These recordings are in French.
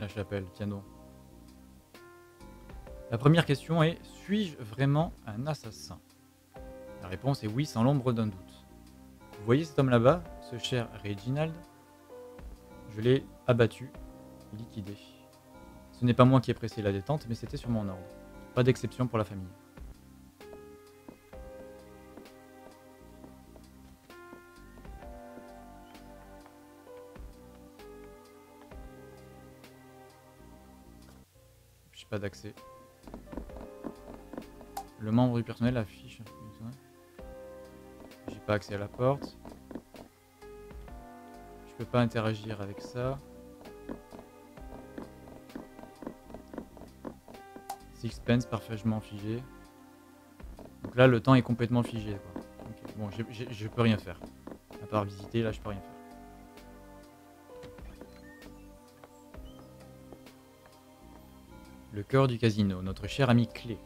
La chapelle, tiens donc. La première question est Suis-je vraiment un assassin? La réponse est oui, sans l'ombre d'un doute. Vous voyez cet homme là-bas, ce cher Reginald? Je l'ai abattu, liquidé. Ce n'est pas moi qui ai pressé la détente, mais c'était sur mon ordre. Pas d'exception pour la famille. D'accès. Le membre du personnel affiche. J'ai pas accès à la porte. Je peux pas interagir avec ça. Sixpence parfaitement figé. Donc là, le temps est complètement figé. Bon, je peux rien faire. À part visiter, là, je peux rien faire. Cœur du casino, notre cher ami Clé.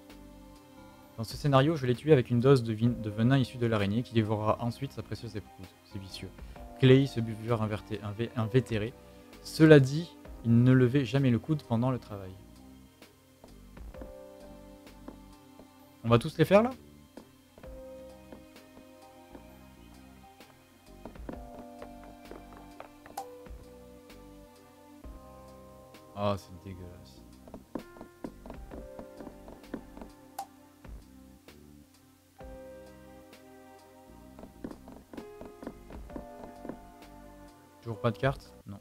Dans ce scénario, je l'ai tué avec une dose de, venin issu de l'araignée qui dévorera ensuite sa précieuse épouse. C'est vicieux. Clay, ce buveur invétéré. Cela dit, il ne levait jamais le coude pendant le travail. On va tous les faire là? Ah, c'est dégueulasse. Carte Non.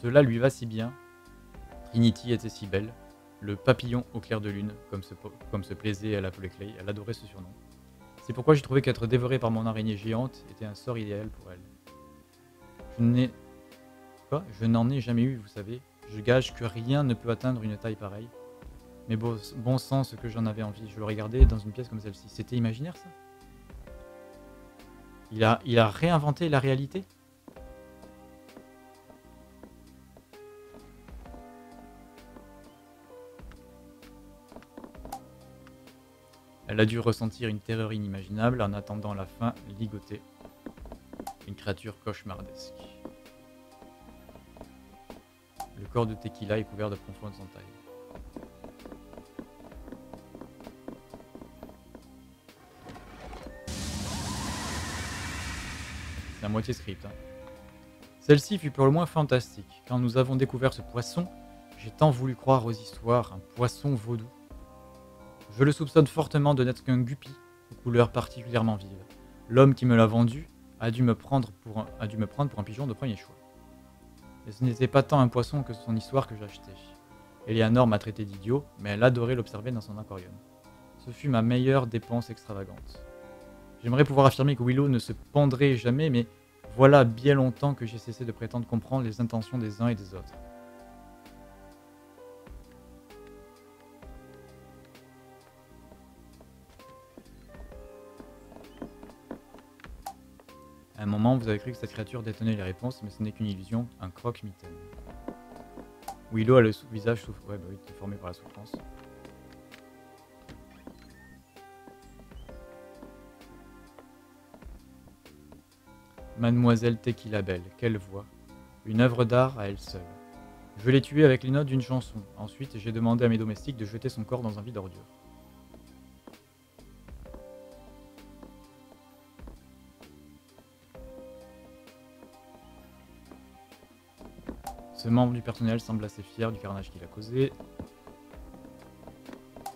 Cela, lui va si bien. Trinity était si belle. Le papillon au clair de lune, comme se, po- comme se plaisait à l'appeler Clay, elle adorait ce surnom. C'est pourquoi j'ai trouvé qu'être dévoré par mon araignée géante était un sort idéal pour elle. Je n'ai. Quoi? Je n'en ai jamais eu, vous savez. Je gage que rien ne peut atteindre une taille pareille. Mais bon, ce que j'en avais envie. Je le regardais dans une pièce comme celle-ci. C'était imaginaire, ça? Il a, il a réinventé la réalité? Elle a dû ressentir une terreur inimaginable en attendant la fin ligotée. Une créature cauchemardesque. Le corps de Tequila est couvert de profondes entailles. C'est à moitié script. hein. Celle-ci fut pour le moins fantastique. Quand nous avons découvert ce poisson, j'ai tant voulu croire aux histoires, un poisson vaudou. Je le soupçonne fortement de n'être qu'un guppy, aux couleurs particulièrement vives. L'homme qui me l'a vendu a dû me prendre pour un, a dû me prendre pour un pigeon de premier choix. Et ce n'était pas tant un poisson que son histoire que j'achetais. Eleanor m'a traité d'idiot, mais elle adorait l'observer dans son aquarium. Ce fut ma meilleure dépense extravagante. J'aimerais pouvoir affirmer que Willow ne se pendrait jamais, mais voilà bien longtemps que j'ai cessé de prétendre comprendre les intentions des uns et des autres. À un moment, vous avez cru que cette créature détenait les réponses, mais ce n'est qu'une illusion, un croque-mitaine. Willow a le visage souffre. Ouais, bah oui, déformé par la souffrance. Mademoiselle Tequila Belle, quelle voix. Une œuvre d'art à elle seule. Je l'ai tuée avec les notes d'une chanson. Ensuite, j'ai demandé à mes domestiques de jeter son corps dans un vide ordure. Ce membre du personnel semble assez fier du carnage qu'il a causé.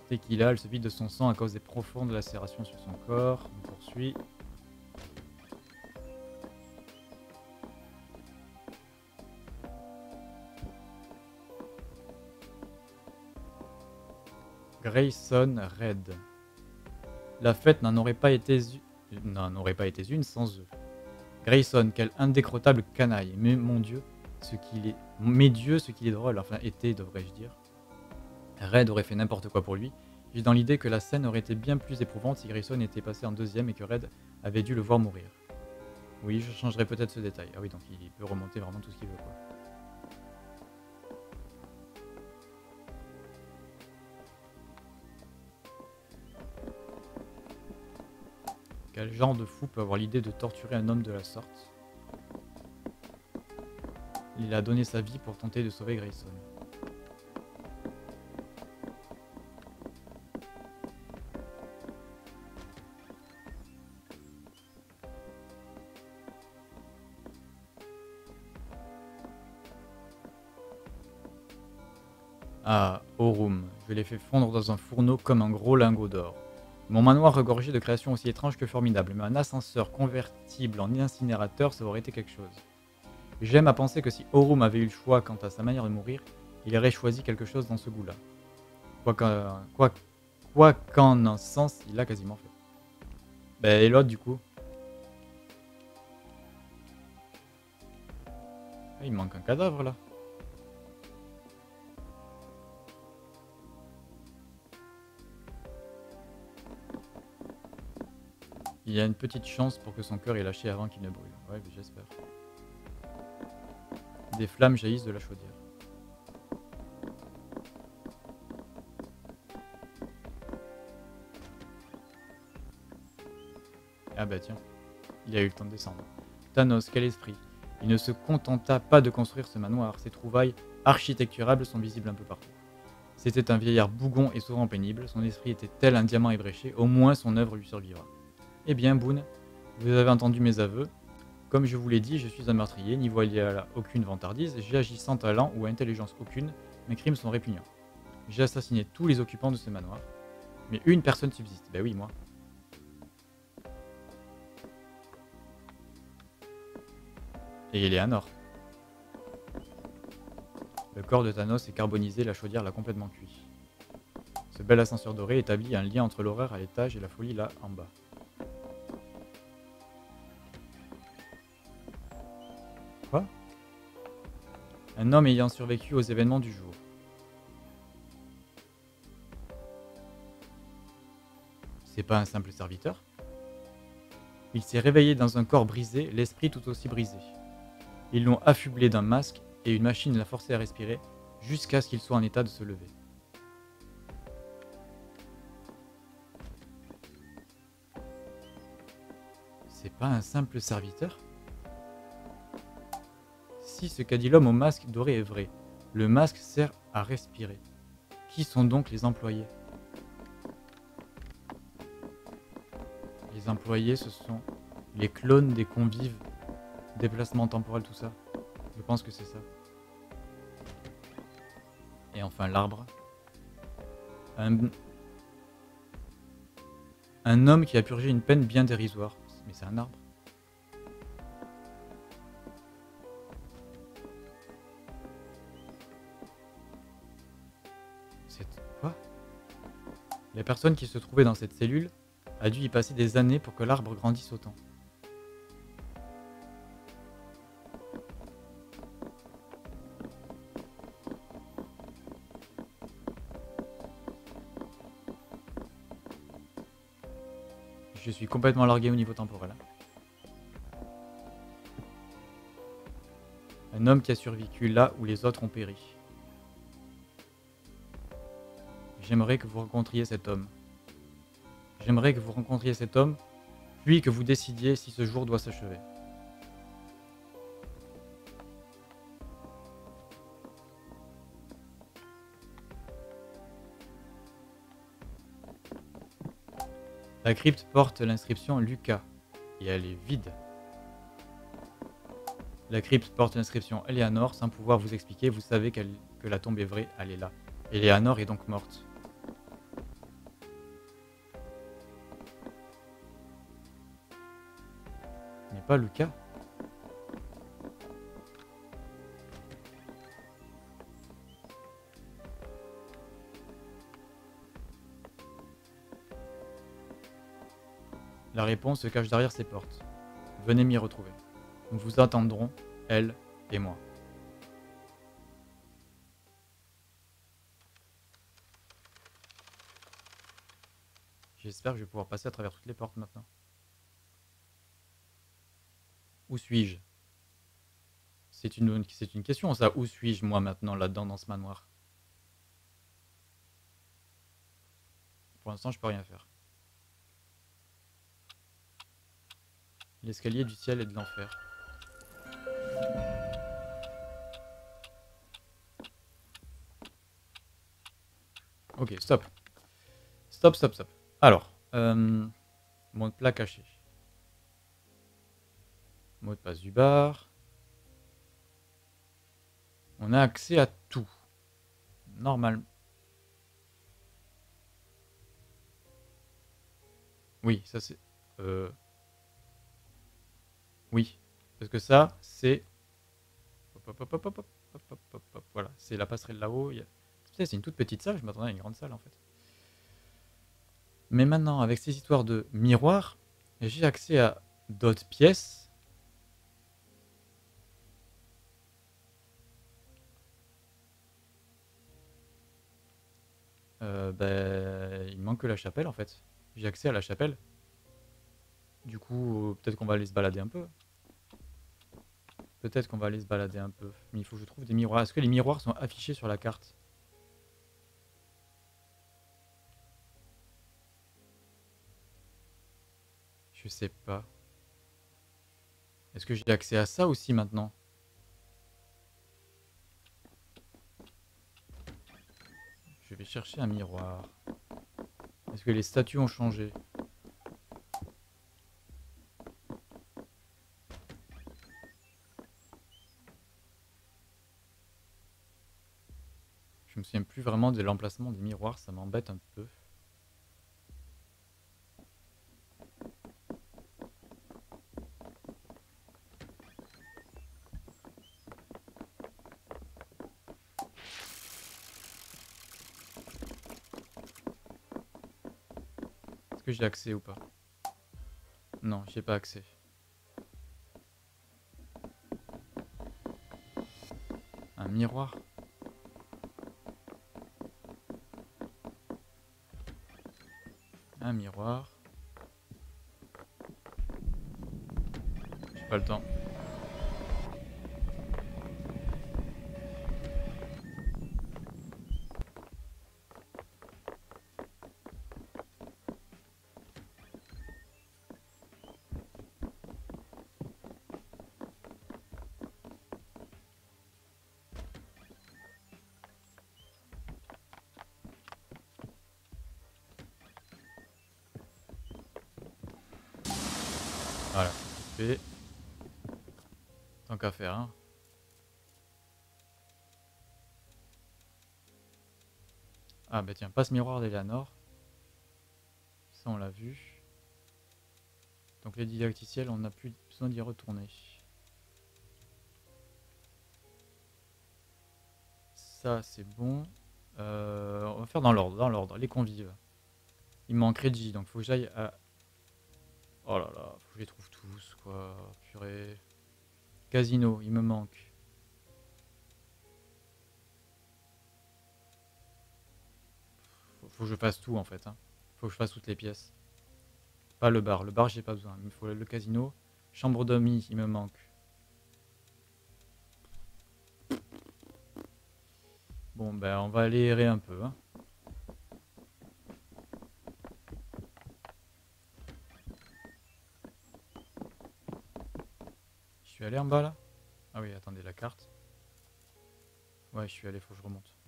Tequila, elle se vide de son sang à cause des profondes lacérations sur son corps. On poursuit. Grayson Red. La fête n'en aurait pas été zu- n'en aurait pas été une sans eux. Grayson, quel indécrottable canaille. Mais mon dieu, ce qu'il est, mais Dieu, ce qu'il est drôle, enfin était, devrais-je dire. Red aurait fait n'importe quoi pour lui. J'ai dans l'idée que la scène aurait été bien plus éprouvante si Grayson était passé en deuxième et que Red avait dû le voir mourir. Oui, je changerai peut-être ce détail. Ah oui, donc il peut remonter vraiment tout ce qu'il veut, quoi. Quel genre de fou peut avoir l'idée de torturer un homme de la sorte? Il a donné sa vie pour tenter de sauver Grayson. Ah, Orum, je l'ai fait fondre dans un fourneau comme un gros lingot d'or. Mon manoir regorgeait de créations aussi étranges que formidables, mais un ascenseur convertible en incinérateur, ça aurait été quelque chose. J'aime à penser que si Orum avait eu le choix quant à sa manière de mourir, il aurait choisi quelque chose dans ce goût-là. Quoi qu'en quoi, quoi un sens, il l'a quasiment fait. Ben, et l'autre, du coup? Ah, Il manque un cadavre, là. Il y a une petite chance pour que son cœur ait lâché avant qu'il ne brûle. Ouais, j'espère. Des flammes jaillissent de la chaudière. Ah bah tiens, il a eu le temps de descendre. Thanos, quel esprit Il ne se contenta pas de construire ce manoir, ses trouvailles architecturables sont visibles un peu partout. C'était un vieillard bougon et souvent pénible, son esprit était tel un diamant ébréché, au moins son œuvre lui survivra. Eh bien, Boone, vous avez entendu mes aveux. Comme je vous l'ai dit, je suis un meurtrier, n'y voyez aucune vantardise, j'agis sans talent ou intelligence aucune, mes crimes sont répugnants. J'ai assassiné tous les occupants de ce manoir. Mais une personne subsiste, ben oui, moi. Et Eleanor. Le corps de Thanos est carbonisé, la chaudière l'a complètement cuit. Ce bel ascenseur doré établit un lien entre l'horreur à l'étage et la folie là en bas. Un homme ayant survécu aux événements du jour. C'est pas un simple serviteur Il s'est réveillé dans un corps brisé, l'esprit tout aussi brisé. Ils l'ont affublé d'un masque et une machine l'a forcé à respirer jusqu'à ce qu'il soit en état de se lever. C'est pas un simple serviteur? Ce qu'a dit l'homme au masque doré est vrai, le masque sert à respirer. Qui sont donc les employés? Les employés, ce sont les clones des convives, déplacement temporel, tout ça. Je pense que c'est ça. Et enfin l'arbre. Un homme qui a purgé une peine bien dérisoire. Mais c'est un arbre. La personne qui se trouvait dans cette cellule a dû y passer des années pour que l'arbre grandisse autant. Je suis complètement largué au niveau temporel. Un homme qui a survécu là où les autres ont péri. J'aimerais que vous rencontriez cet homme. J'aimerais que vous rencontriez cet homme, puis que vous décidiez si ce jour doit s'achever. La crypte porte l'inscription Lucas, et elle est vide. La crypte porte l'inscription Eleanor, sans pouvoir vous expliquer, vous savez que la tombe est vraie, elle est là. Eleanor est donc morte. La réponse se cache derrière ces portes. Venez m'y retrouver. Nous vous attendrons, elle et moi. J'espère que je vais pouvoir passer à travers toutes les portes maintenant. Où suis-je? C'est une, une question ça. Où suis-je moi maintenant là-dedans dans ce manoir? Pour l'instant je peux rien faire. L'escalier du ciel et de l'enfer. Ok, stop. Stop, stop, stop. Alors, euh, de plat caché. Mot de passe du bar. On a accès à tout. Normalement. Oui, ça c'est... Euh... Oui, parce que ça, c'est... Voilà, c'est la passerelle là-haut. C'est une toute petite salle, je m'attendais à une grande salle en fait. Mais maintenant, avec ces histoires de miroirs, j'ai accès à d'autres pièces. Euh, ben, il manque que la chapelle en fait. J'ai accès à la chapelle. Du coup, peut-être qu'on va aller se balader un peu. Peut-être qu'on va aller se balader un peu. Mais il faut que je trouve des miroirs. Est-ce que les miroirs sont affichés sur la carte? Je sais pas. Est-ce que j'ai accès à ça aussi maintenant? Je vais chercher un miroir. Est-ce que les statues ont changé? Je me souviens plus vraiment de l'emplacement des miroirs, ça m'embête un peu. Que j'ai accès ou pas Non, j'ai pas accès. Un miroir Un miroir. J'ai pas le temps. Bah tiens, passe miroir d'Eleanor. Ça on l'a vu. Donc les didacticiels, on n'a plus besoin d'y retourner. Ça c'est bon. Euh, on va faire dans l'ordre, dans l'ordre, les convives. Il manque Reggie, donc faut que j'aille à Oh là là, faut que je les trouve tous, quoi. Purée. Casino, il me manque. Faut, que je fasse tout, en fait. Hein. Faut que je fasse toutes les pièces. Pas le bar. Le bar, j'ai pas besoin. Il me faut le casino. Chambre d'amis, il me manque. Bon, ben, on va aller errer un peu. Hein. Je suis allé en bas là? Ah oui, attendez, la carte. Ouais, je suis allé, faut que je remonte.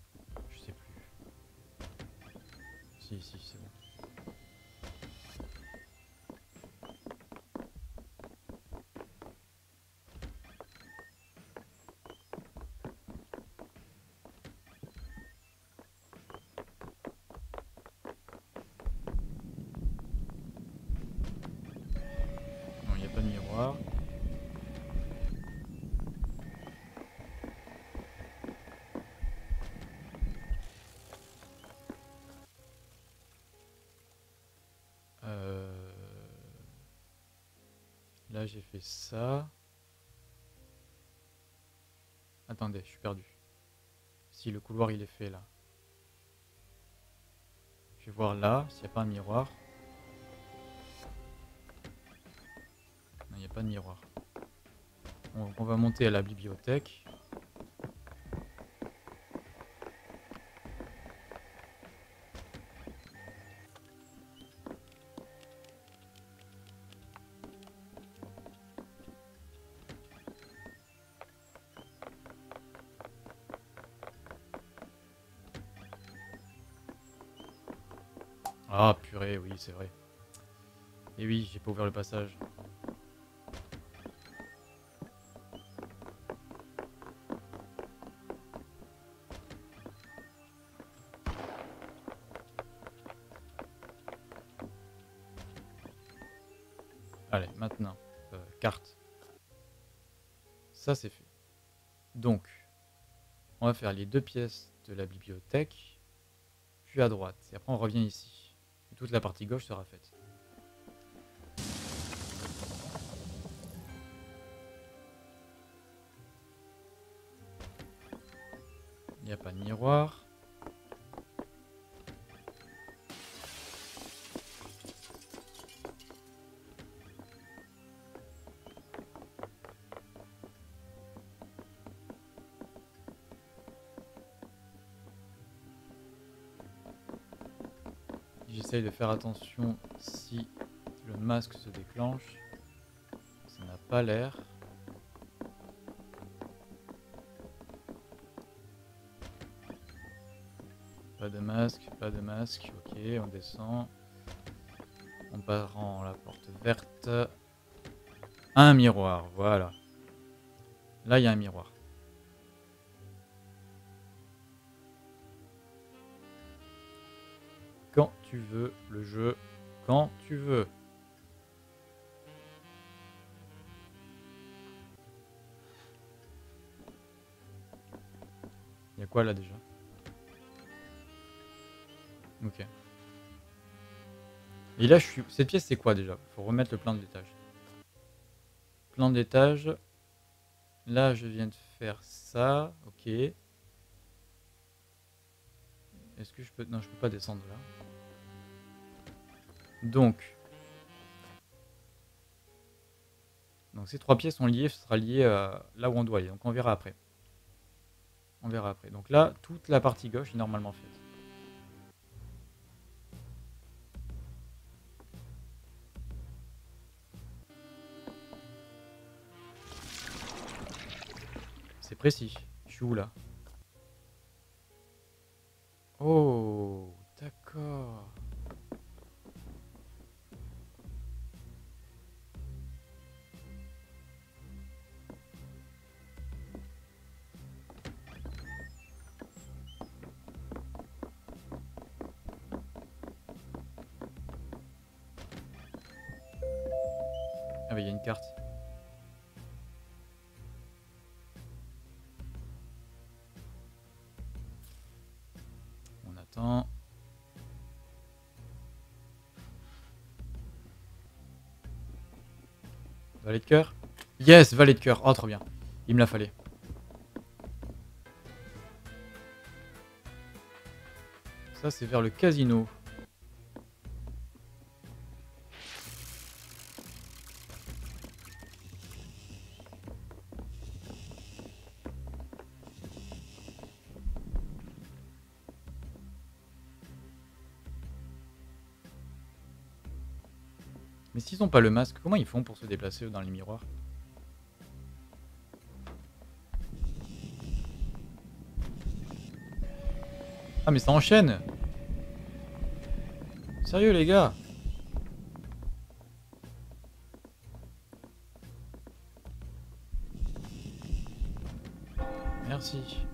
J'ai fait ça. Attendez, je suis perdu. Si le couloir il est fait là. Je vais voir là s'il n'y a pas un miroir. Non, il n'y a pas de miroir. On va monter à la bibliothèque. C'est vrai. Et oui, j'ai pas ouvert le passage. Allez, maintenant, euh, carte. Ça, c'est fait. Donc, on va faire les deux pièces de la bibliothèque, puis à droite. Et après, on revient ici. Toute la partie gauche sera faite. De faire attention si le masque se déclenche. Ça n'a pas l'air. Pas de masque, pas de masque. Ok, on descend. On part en la porte verte. Un miroir, voilà. Là, il y a un miroir. Veux, le jeu. Quand tu veux. Il y a quoi là déjà? Ok. Et là, je suis... cette pièce, c'est quoi déjà? Faut remettre le plan d'étage. Plan d'étage. Là, je viens de faire ça. Ok. Est-ce que je peux... Non, je peux pas descendre là. Donc. Donc ces trois pièces sont liées, ce sera lié à là où on doit aller. Donc on verra après. On verra après. Donc là, toute la partie gauche est normalement faite. C'est précis. Je suis où là? Oh, d'accord. Il y a une carte. On attend. Valet de cœur? Yes, valet de cœur. Oh, trop bien. Il me la fallait. Ça, c'est vers le casino. Ont pas le masque, comment ils font pour se déplacer dans les miroirs? Ah mais ça enchaîne! Sérieux les gars! Merci.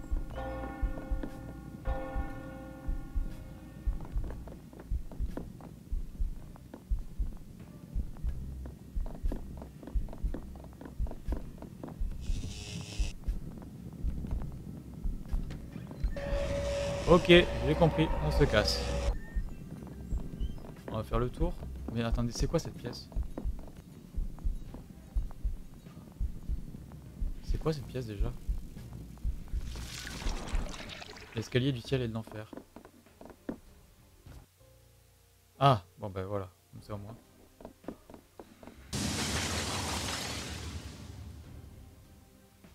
Ok, j'ai compris, on se casse. On va faire le tour. Mais attendez, c'est quoi cette pièce? C'est quoi cette pièce déjà? L'escalier du ciel et de l'enfer. Ah, bon ben voilà, comme ça au moins.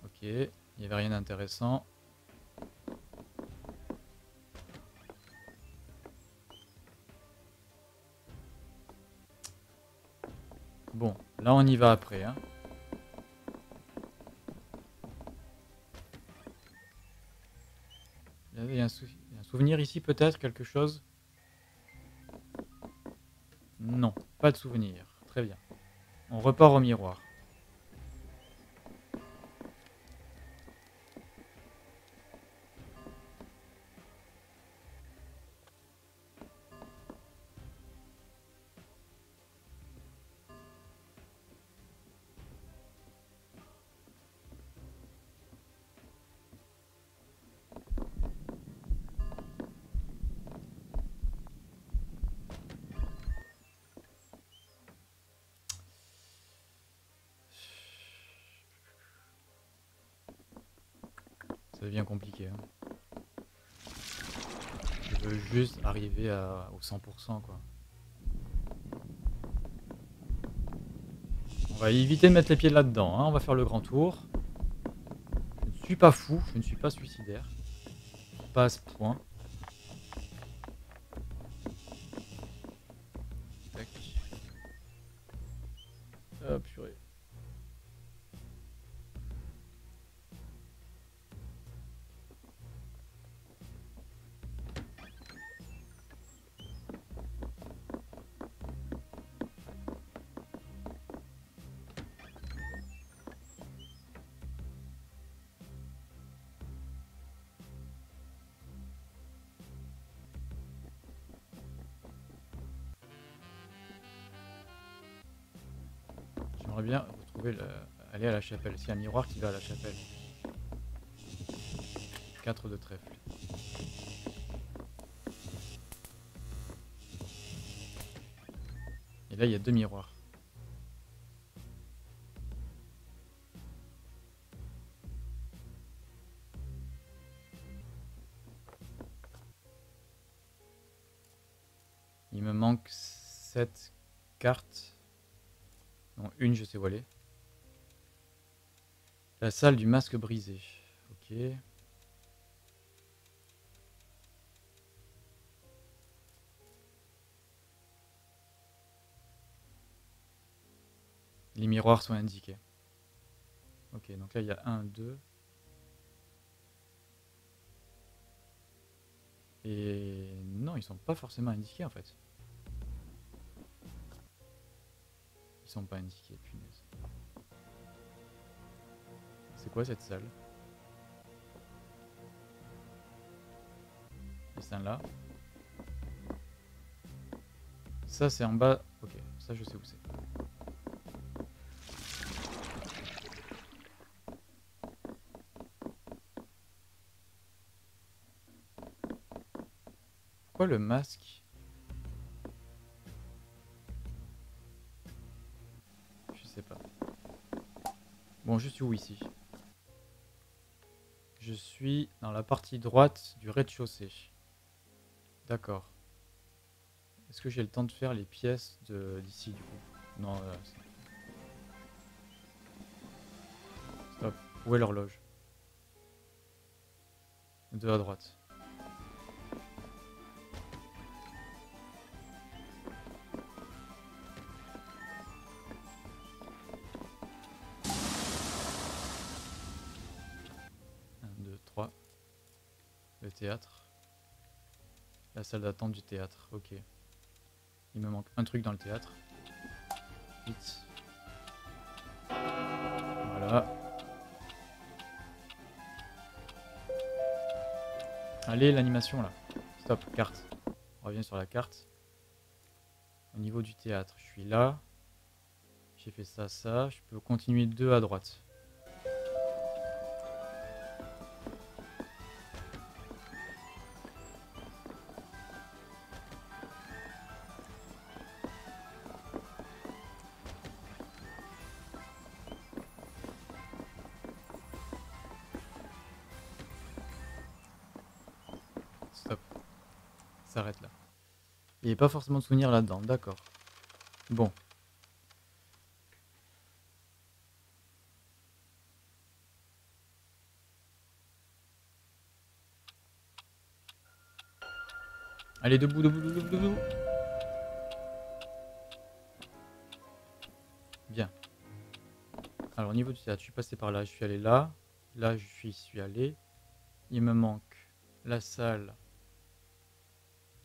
Ok, il n'y avait rien d'intéressant. Y va après. Hein. Un souvenir ici peut-être, quelque chose? Non, pas de souvenir. Très bien. On repart au miroir. Arriver au 100% quoi. On va éviter de mettre les pieds là-dedans. hein. On va faire le grand tour. Je ne suis pas fou, je ne suis pas suicidaire. Pas à ce point. Bien retrouver le... aller à la chapelle. C'est un miroir qui va à la chapelle. 4 de trèfle. Et là, il y a deux miroirs. Il me manque 7 cartes. Une, je sais où elle. La salle du masque brisé. Ok. Les miroirs sont indiqués. Ok, donc là il y a 1, 2. Et non, ils sont pas forcément indiqués en fait. Sont pas indiqués, punaise. C'est quoi cette salle? Et c'est un là. Ça c'est en bas. Ok, ça je sais où c'est. Pourquoi le masque? Bon, je suis où ici? Je suis dans la partie droite du rez-de-chaussée. D'accord. Est-ce que j'ai le temps de faire les pièces de d'ici du coup? Non. euh, Stop. Où est l'horloge? Deux à droite. La salle d'attente du théâtre, ok. Il me manque un truc dans le théâtre. Voilà. Allez, l'animation là. Stop, carte. On revient sur la carte. Au niveau du théâtre, je suis là. J'ai fait ça, ça. Je peux continuer deux à droite. Pas forcément de souvenir là-dedans, d'accord. Bon. Allez, debout, debout, debout, debout. Bien. Alors, au niveau du théâtre, je suis passé par là, je suis allé là. Là, je suis allé. Il me manque la salle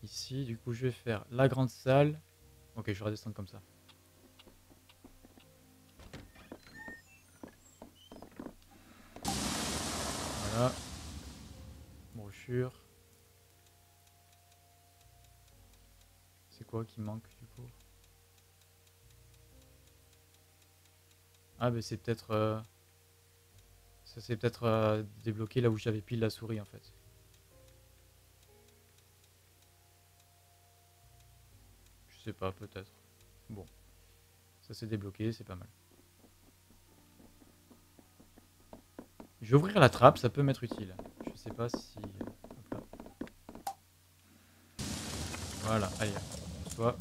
ici. Du coup, je vais faire la grande salle Ok, je vais redescendre comme ça. Voilà. Brochure. C'est quoi qui manque du coup? Ah, mais c'est peut-être. euh, Ça, c'est peut-être euh, débloqué là où j'avais pile la souris en fait. Je sais pas, peut-être. Bon. Ça s'est débloqué, c'est pas mal. Je vais ouvrir la trappe, ça peut m'être utile. Je sais pas si. Voilà, allez, soit.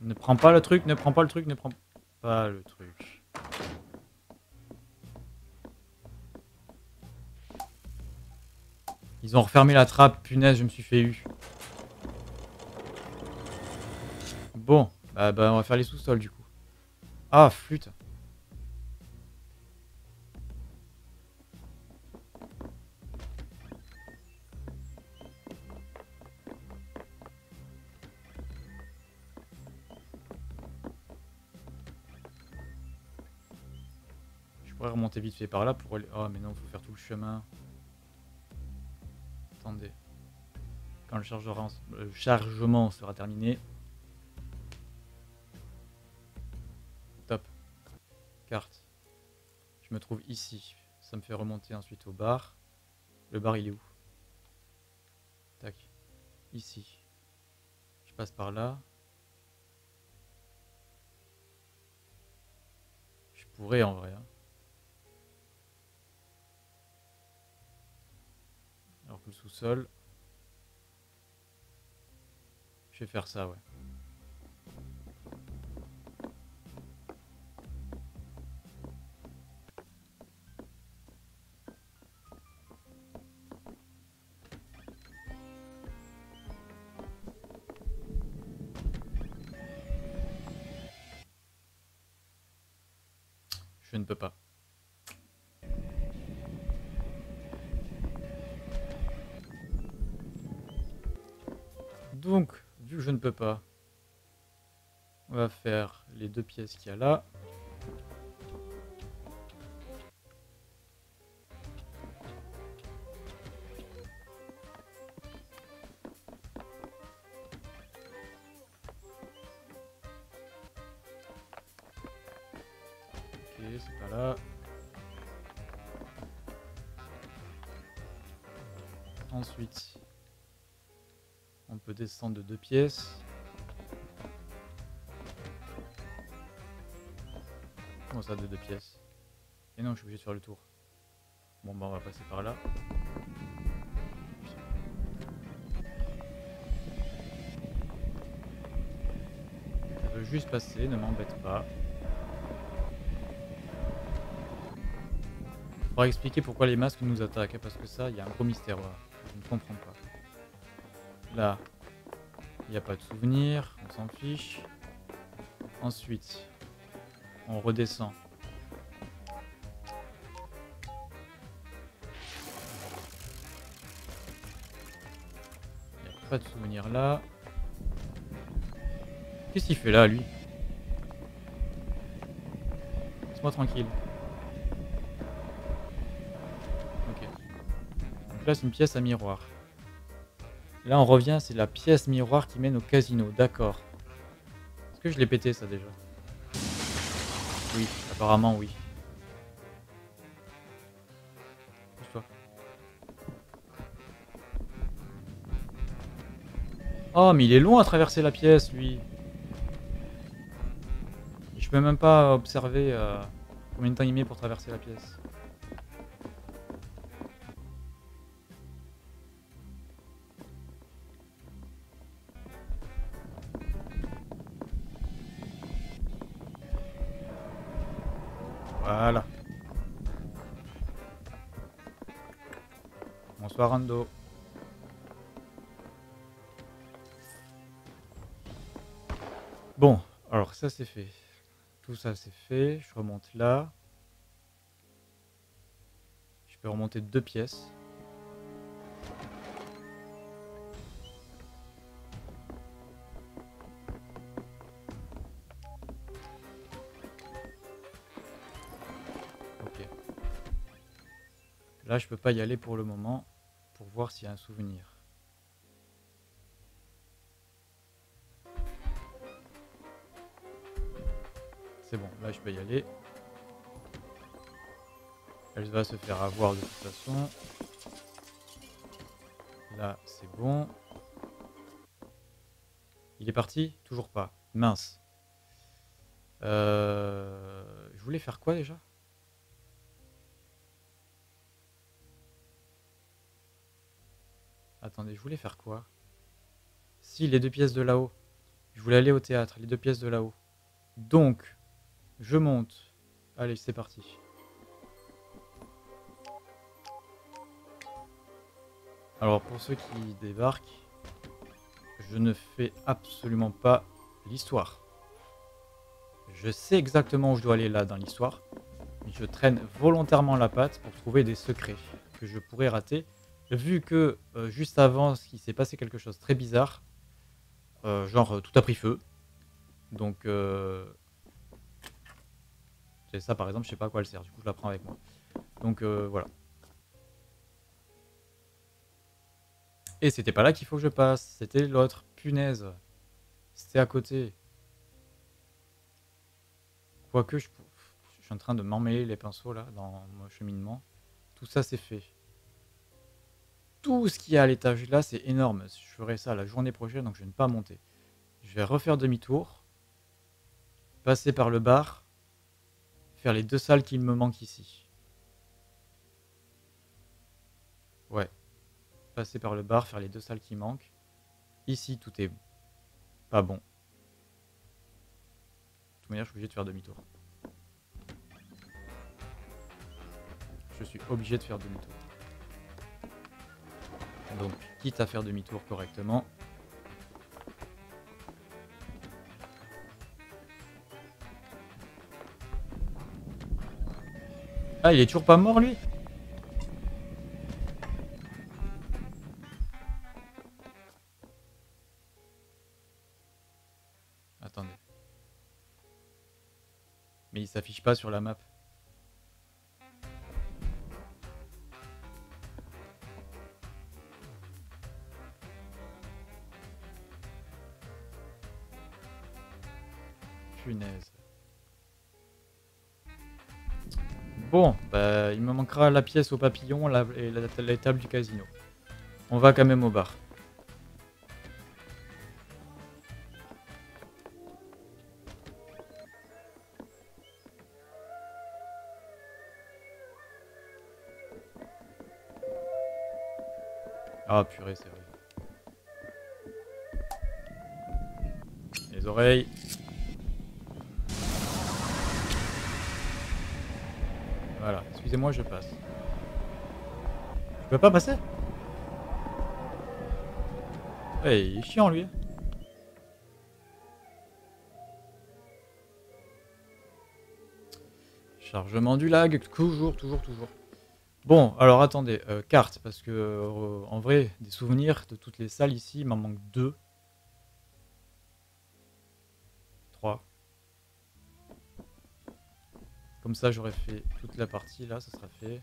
Ne prends pas le truc, ne prends pas le truc, ne prends pas le truc. Ils ont refermé la trappe, punaise, je me suis fait eu. Bon, bah, bah on va faire les sous-sols du coup. Ah, flûte. Je pourrais remonter vite fait par là pour aller... Oh mais non, faut faire tout le chemin. Attendez. Quand le, chargement sera terminé. Carte. Je me trouve ici. Ça me fait remonter ensuite au bar. Le bar il est où? Tac. Ici. Je passe par là. Je pourrais en vrai. hein. Alors que le sous-sol. Je vais faire ça, ouais. Donc, vu que je ne peux pas, on va faire les deux pièces qu'il y a là. Pièces. Comment ça, de deux pièces? Et non, je suis obligé de faire le tour. Bon, bah, on va passer par là. Je veux juste passer, ne m'embête pas. Faudra expliquer pourquoi les masques nous attaquent, parce que ça, il y a un gros mystère. Je ne comprends pas. Là, il n'y a pas de souvenir, on s'en fiche. Ensuite, on redescend. Il n'y a pas de souvenir là. Qu'est-ce qu'il fait là, lui? Laisse-moi tranquille. Ok. Donc là, c'est une pièce à miroir. Là, on revient, c'est la pièce miroir qui mène au casino. D'accord. Est-ce que je l'ai pété, ça, déjà? Oui, apparemment, oui. Oh, mais il est long à traverser la pièce, lui. Je peux même pas observer euh, combien de temps il met pour traverser la pièce. Bonsoir Ando. Bon, alors ça c'est fait. Tout ça c'est fait. Je remonte là. Je peux remonter deux pièces. Ok. Là je peux pas y aller pour le moment voir s'il y a un souvenir. C'est bon, là je peux y aller. Elle va se faire avoir de toute façon. Là, c'est bon. Il est parti? Toujours pas. Mince. Euh, je voulais faire quoi déjà? Attendez, je voulais faire quoi? Si, les deux pièces de là-haut. Je voulais aller au théâtre, les deux pièces de là-haut. Donc, je monte. Allez, c'est parti. Alors, pour ceux qui débarquent, je ne fais absolument pas l'histoire. Je sais exactement où je dois aller là dans l'histoire, je traîne volontairement la patte pour trouver des secrets que je pourrais rater, vu que euh, juste avant, il s'est passé quelque chose de très bizarre, euh, genre euh, tout a pris feu. Donc, ça par exemple, je sais pas quoi elle sert, du coup je la prends avec moi. Donc voilà. Et c'était pas là qu'il faut que je passe, c'était l'autre. Punaise. C'était à côté. Quoique, je, je suis en train de m'emmêler les pinceaux là, dans mon cheminement. Tout ça, c'est fait. Tout ce qu'il y a à l'étage là, c'est énorme. Je ferai ça la journée prochaine, donc je vais pas monter. Je vais refaire demi-tour. Passer par le bar. Faire les deux salles qu'il me manque ici. Ouais passer par le bar, faire les deux salles qui manquent. Ici, tout est pas bon. De toute manière, je suis obligé de faire demi-tour. Je suis obligé de faire demi-tour. Donc, quitte à faire demi-tour correctement. Ah, il est toujours pas mort, lui? S'affiche pas sur la map. La pièce au papillon et la, la table du casino. On va quand même au bar. Ah purée, c'est vrai. Les oreilles. Voilà, excusez-moi, je passe. Je peux pas passer? Eh, il est chiant lui. Chargement du lag, toujours, toujours, toujours. Bon, alors attendez, euh, carte, parce que euh, en vrai, des souvenirs de toutes les salles ici, il m'en manque deux. Trois. Comme ça, j'aurais fait toute la partie, là, ça sera fait.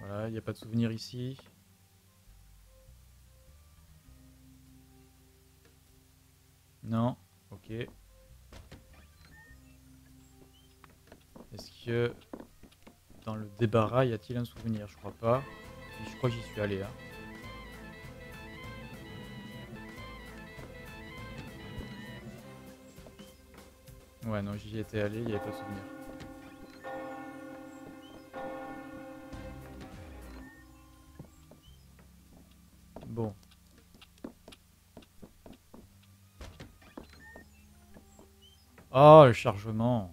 Voilà, il n'y a pas de souvenir ici. Non, ok. Est-ce que dans le débarras, y a-t-il un souvenir? Je crois pas. Je crois que j'y suis allé. Hein. Ouais, non, j'y étais allé, il n'y avait pas de souvenir. Bon. Oh, le chargement.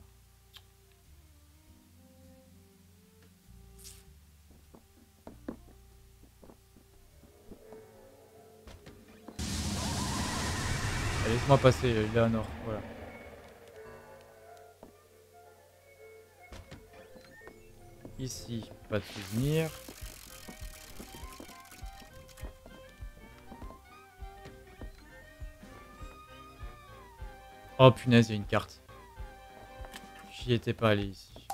Laisse-moi passer, il est à nord, voilà. Ici, pas de souvenir. Oh punaise, il y a une carte. J'y étais pas allé ici.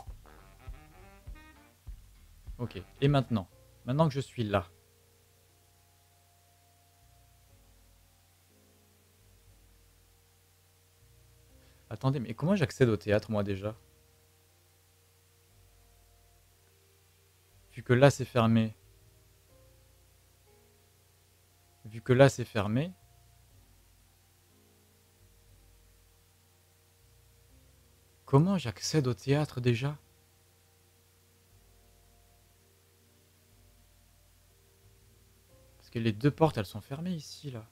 Ok. Et maintenant? Maintenant que je suis là. Attendez, mais comment j'accède au théâtre, moi, déjà? Que là, c'est fermé. Vu que là, c'est fermé. Comment j'accède au théâtre, déjà? Parce que les deux portes, elles sont fermées ici, là.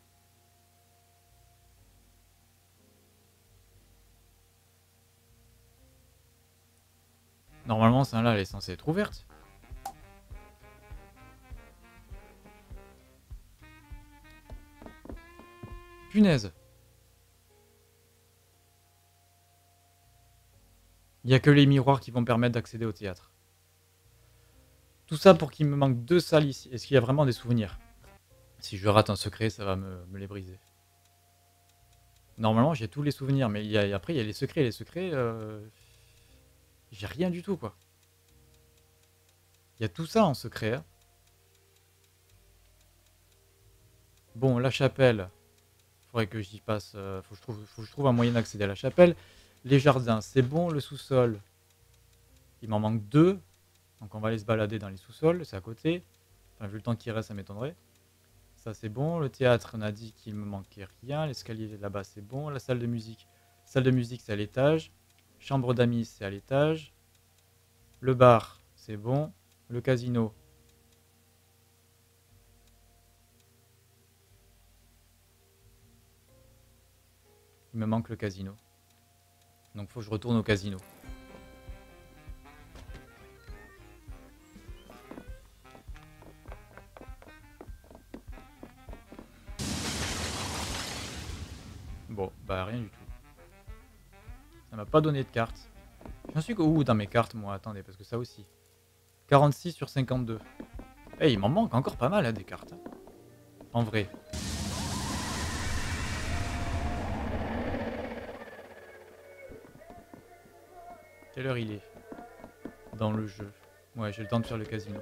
Normalement, celle-là, elle est censée être ouverte. Punaise. Il n'y a que les miroirs qui vont permettre d'accéder au théâtre. Tout ça pour qu'il me manque deux salles ici. Est-ce qu'il y a vraiment des souvenirs? Si je rate un secret, ça va me, les briser. Normalement, j'ai tous les souvenirs, mais après, il y a les secrets. Les secrets, euh, j'ai rien du tout, quoi. Il y a tout ça en secret. Bon, la chapelle. Faudrait que j'y passe. Euh, faut, que je trouve, un moyen d'accéder à la chapelle. Les jardins, c'est bon. Le sous-sol. Il m'en manque deux. Donc on va aller se balader dans les sous-sols. C'est à côté. Enfin, vu le temps qui reste, ça m'étonnerait. Ça, c'est bon. Le théâtre, on a dit qu'il me manquait rien. L'escalier là-bas, c'est bon. La salle de musique. salle de musique, c'est à l'étage. Chambre d'amis, c'est à l'étage. Le bar, c'est bon. Le casino. Il me manque le casino. Donc faut que je retourne au casino. Bon, bah rien du tout. Ça m'a pas donné de carte. J'en suis où dans mes cartes, moi? Attendez, parce que ça aussi. 46 sur 52. Eh, il m'en manque encore pas mal, hein, des cartes. Hein. En vrai. Quelle heure il est Dans le jeu. Ouais, j'ai le temps de faire le casino.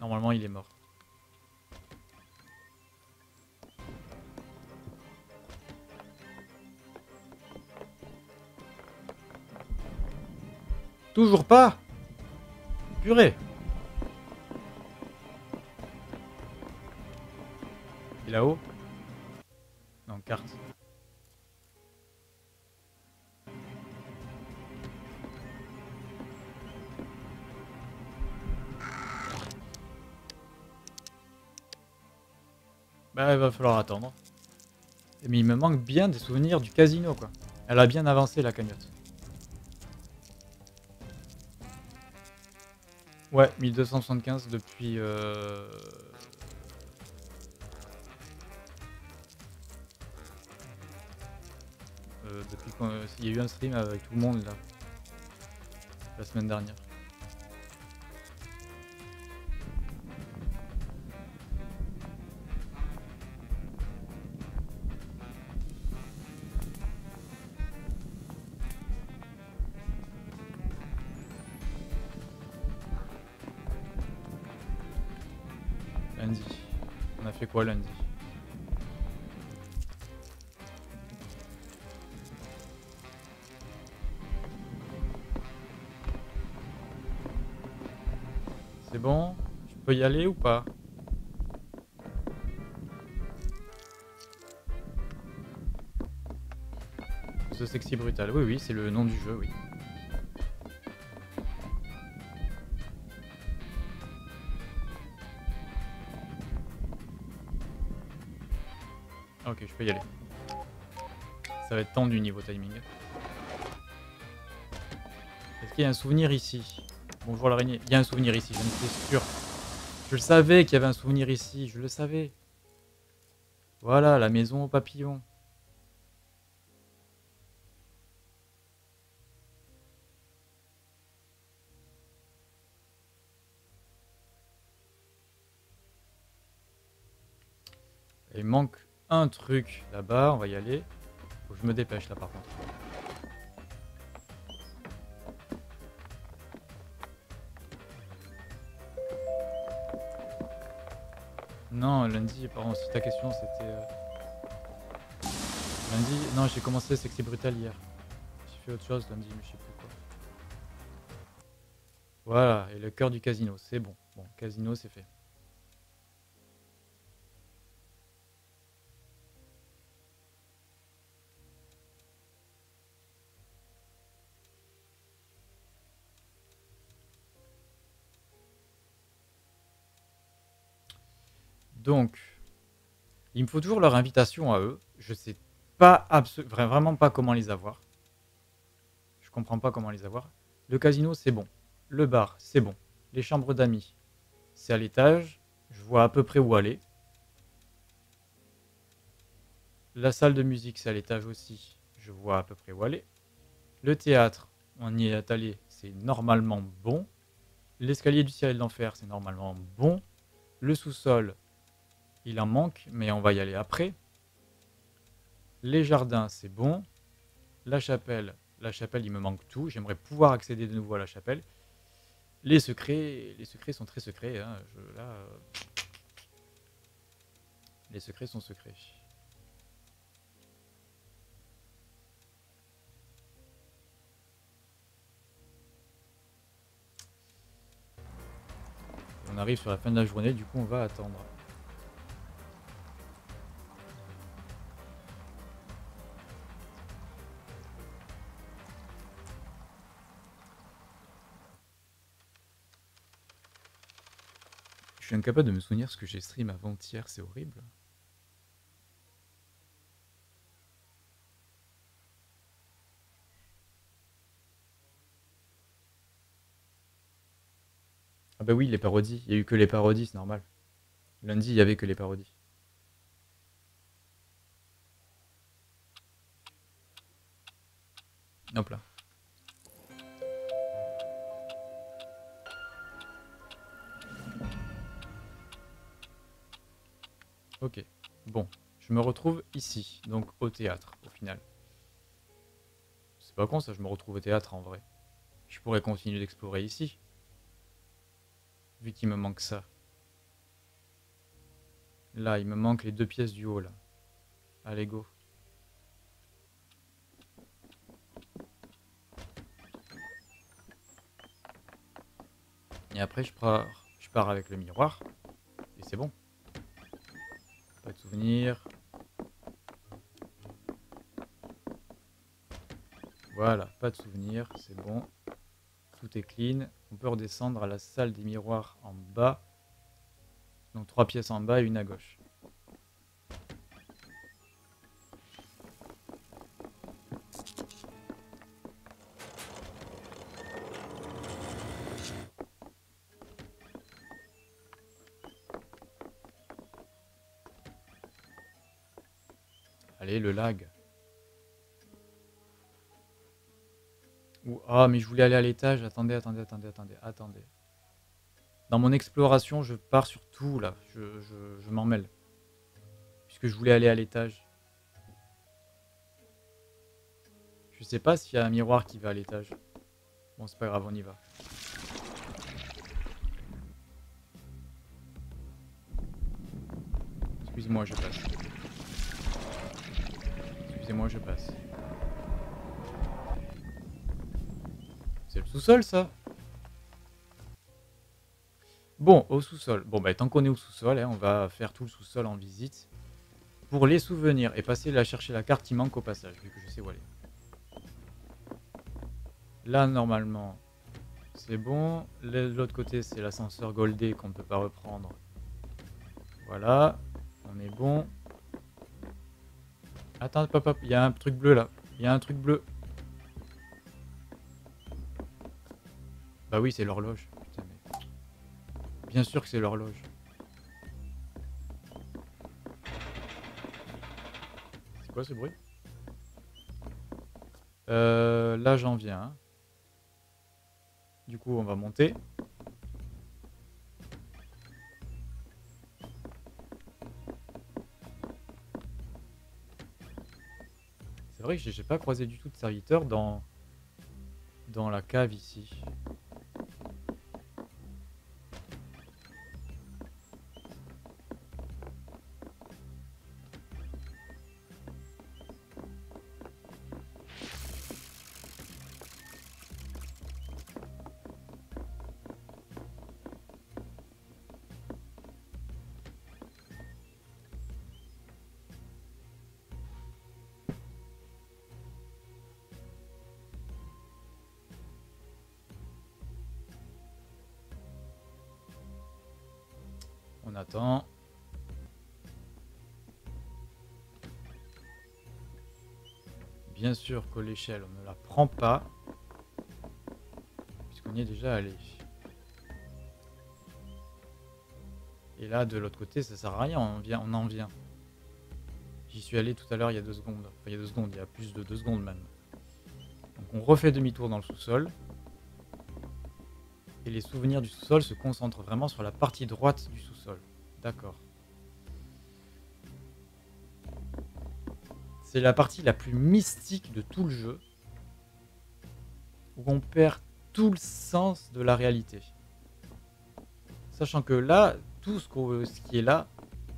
Normalement, il est mort. Toujours pas Purée Et là-haut Non, carte. Bah, il va falloir attendre. Mais il me manque bien des souvenirs du casino, quoi. Elle a bien avancé, la cagnotte. Ouais, 1275 depuis... Euh... Euh, depuis qu'il y a eu un stream avec tout le monde là. La semaine dernière. Je y aller ou pas? The Sexy Brutal. Oui, oui, c'est le nom du jeu, oui. Ok, je peux y aller. Ça va être tendu niveau timing. Est-ce qu'il y a un souvenir ici? Bonjour l'araignée. Il y a un souvenir ici, j'en étais sûr. Je le savais qu'il y avait un souvenir ici, je le savais. Voilà, la maison aux papillons. Il manque un truc là-bas, on va y aller. Faut que je me dépêche là par contre. Non, lundi, pardon, si ta question c'était... euh, Lundi, non, j'ai commencé Sexy Brutal hier. J'ai fait autre chose lundi, mais je sais plus quoi. Voilà, et le cœur du casino, c'est bon. Bon, casino, c'est fait. Il me faut toujours leur invitation à eux. Je sais pas vraiment pas comment les avoir. Je comprends pas comment les avoir. Le casino, c'est bon. Le bar, c'est bon. Les chambres d'amis, c'est à l'étage. Je vois à peu près où aller. La salle de musique, c'est à l'étage aussi. Je vois à peu près où aller. Le théâtre, on y est allé, c'est normalement bon. L'escalier du ciel et de l'enfer, c'est normalement bon. Le sous-sol, il en manque, mais on va y aller après. Les jardins, c'est bon. La chapelle, la chapelle, il me manque tout. J'aimerais pouvoir accéder de nouveau à la chapelle. Les secrets, les secrets sont très secrets. hein. Là, euh, les secrets sont secrets. On arrive sur la fin de la journée, du coup on va attendre. Suis incapable de me souvenir ce que j'ai stream avant-hier, c'est horrible. Ah bah oui, les parodies. Il y a eu que les parodies, c'est normal. Lundi, il y avait que les parodies. Hop là. Ok. Bon, je me retrouve ici, donc au théâtre, au final. C'est pas con ça, je me retrouve au théâtre en vrai. Je pourrais continuer d'explorer ici. Vu qu'il me manque ça. Là, il me manque les deux pièces du haut, là. Allez, go. Et après, je pars, je pars avec le miroir. Et c'est bon. Pas de souvenirs. Voilà, pas de souvenirs, c'est bon. Tout est clean. On peut redescendre à la salle des miroirs en bas. Donc trois pièces en bas et une à gauche. Allez, le lag. Ah, mais je voulais aller à l'étage. Attendez, attendez, attendez, attendez, attendez. Dans mon exploration, je pars sur tout là. Je, m'en mêle. Puisque je voulais aller à l'étage. Je sais pas s'il y a un miroir qui va à l'étage. Bon, c'est pas grave, on y va. Excusez-moi, je passe. Excusez-moi, je passe. C'est le sous-sol, ça? Bon, au sous-sol. Bon, bah, tant qu'on est au sous-sol, hein, on va faire tout le sous-sol en visite. Pour les souvenirs et passer là chercher la carte qui manque au passage, vu que je sais où aller. Là, normalement, c'est bon. Le- L'autre côté, c'est l'ascenseur goldé qu'on ne peut pas reprendre. Voilà, on est bon. Attends, pop, il y a un truc bleu là. Il y a un truc bleu. Bah oui, c'est l'horloge. Mais... Bien sûr que c'est l'horloge. C'est quoi ce bruit? Euh, Là, j'en viens. Du coup, on va monter. C'est vrai que j'ai pas croisé du tout de serviteurs dans, dans la cave ici. Bien sûr que l'échelle, on ne la prend pas. Puisqu'on y est déjà allé. Et là, de l'autre côté, ça sert à rien, on, vient, on en vient. J'y suis allé tout à l'heure il y a deux secondes. Enfin, il y a deux secondes, il y a plus de deux secondes même. Donc on refait demi-tour dans le sous-sol. Et les souvenirs du sous-sol se concentrent vraiment sur la partie droite du sous-sol. D'accord. C'est la partie la plus mystique de tout le jeu. Où on perd tout le sens de la réalité. Sachant que là, tout ce, qui est là,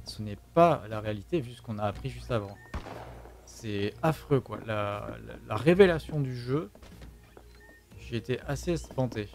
ce n'est pas la réalité vu ce qu'on a appris juste avant. C'est affreux quoi. La, la révélation du jeu, j'ai été assez espanté.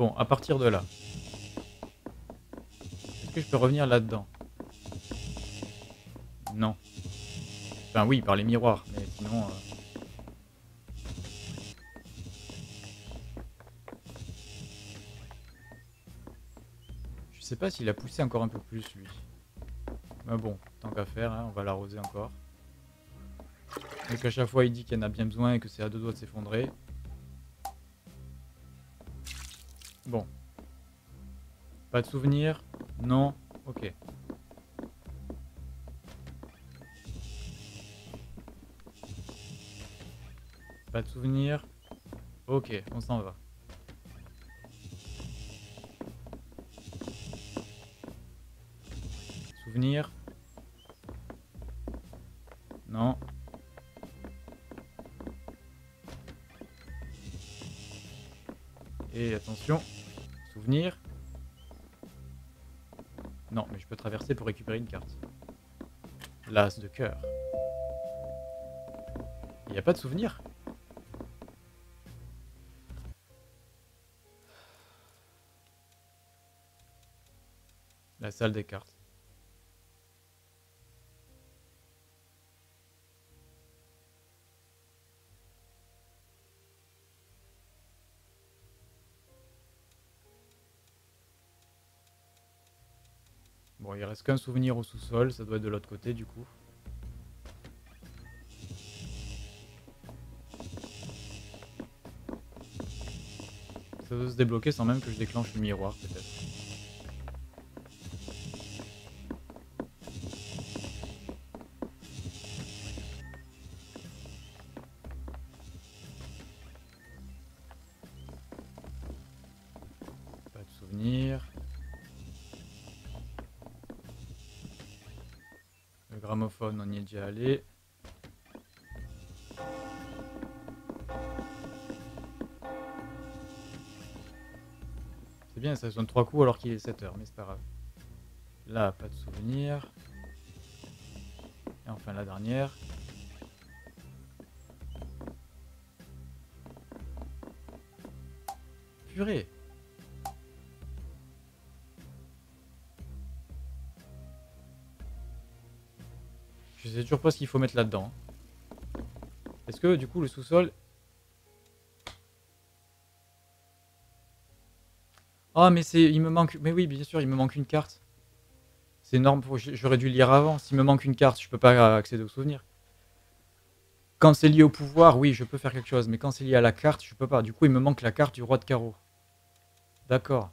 Bon, à partir de là. Est-ce que je peux revenir là-dedans? Non. Enfin oui, par les miroirs, mais sinon... Euh... Je sais pas s'il a poussé encore un peu plus, lui. Mais bon, tant qu'à faire, hein, on va l'arroser encore. Donc à chaque fois, il dit qu'il en a bien besoin et que c'est à deux doigts de s'effondrer. Pas de souvenir Non Ok. Pas de souvenir Ok, on s'en va. Souvenir Non. Et attention. Souvenir pour récupérer une carte. L'as de cœur. Il n'y a pas de souvenir? La salle des cartes. Reste qu'un souvenir au sous-sol, ça doit être de l'autre côté du coup. Ça doit se débloquer sans même que je déclenche le miroir peut-être. C'est bien, ça sonne trois coups alors qu'il est 7 heures, mais c'est pas grave. Là, pas de souvenir. Et enfin la dernière. Purée toujours pas ce qu'il faut mettre là-dedans. Est-ce que du coup le sous-sol... Oh mais c'est... Il me manque... Mais oui bien sûr il me manque une carte. C'est énorme, j'aurais dû lire avant. S'il me manque une carte, je peux pas accéder aux souvenirs. Quand c'est lié au pouvoir, oui, je peux faire quelque chose. Mais quand c'est lié à la carte, je peux pas. Du coup, il me manque la carte du roi de carreau. D'accord.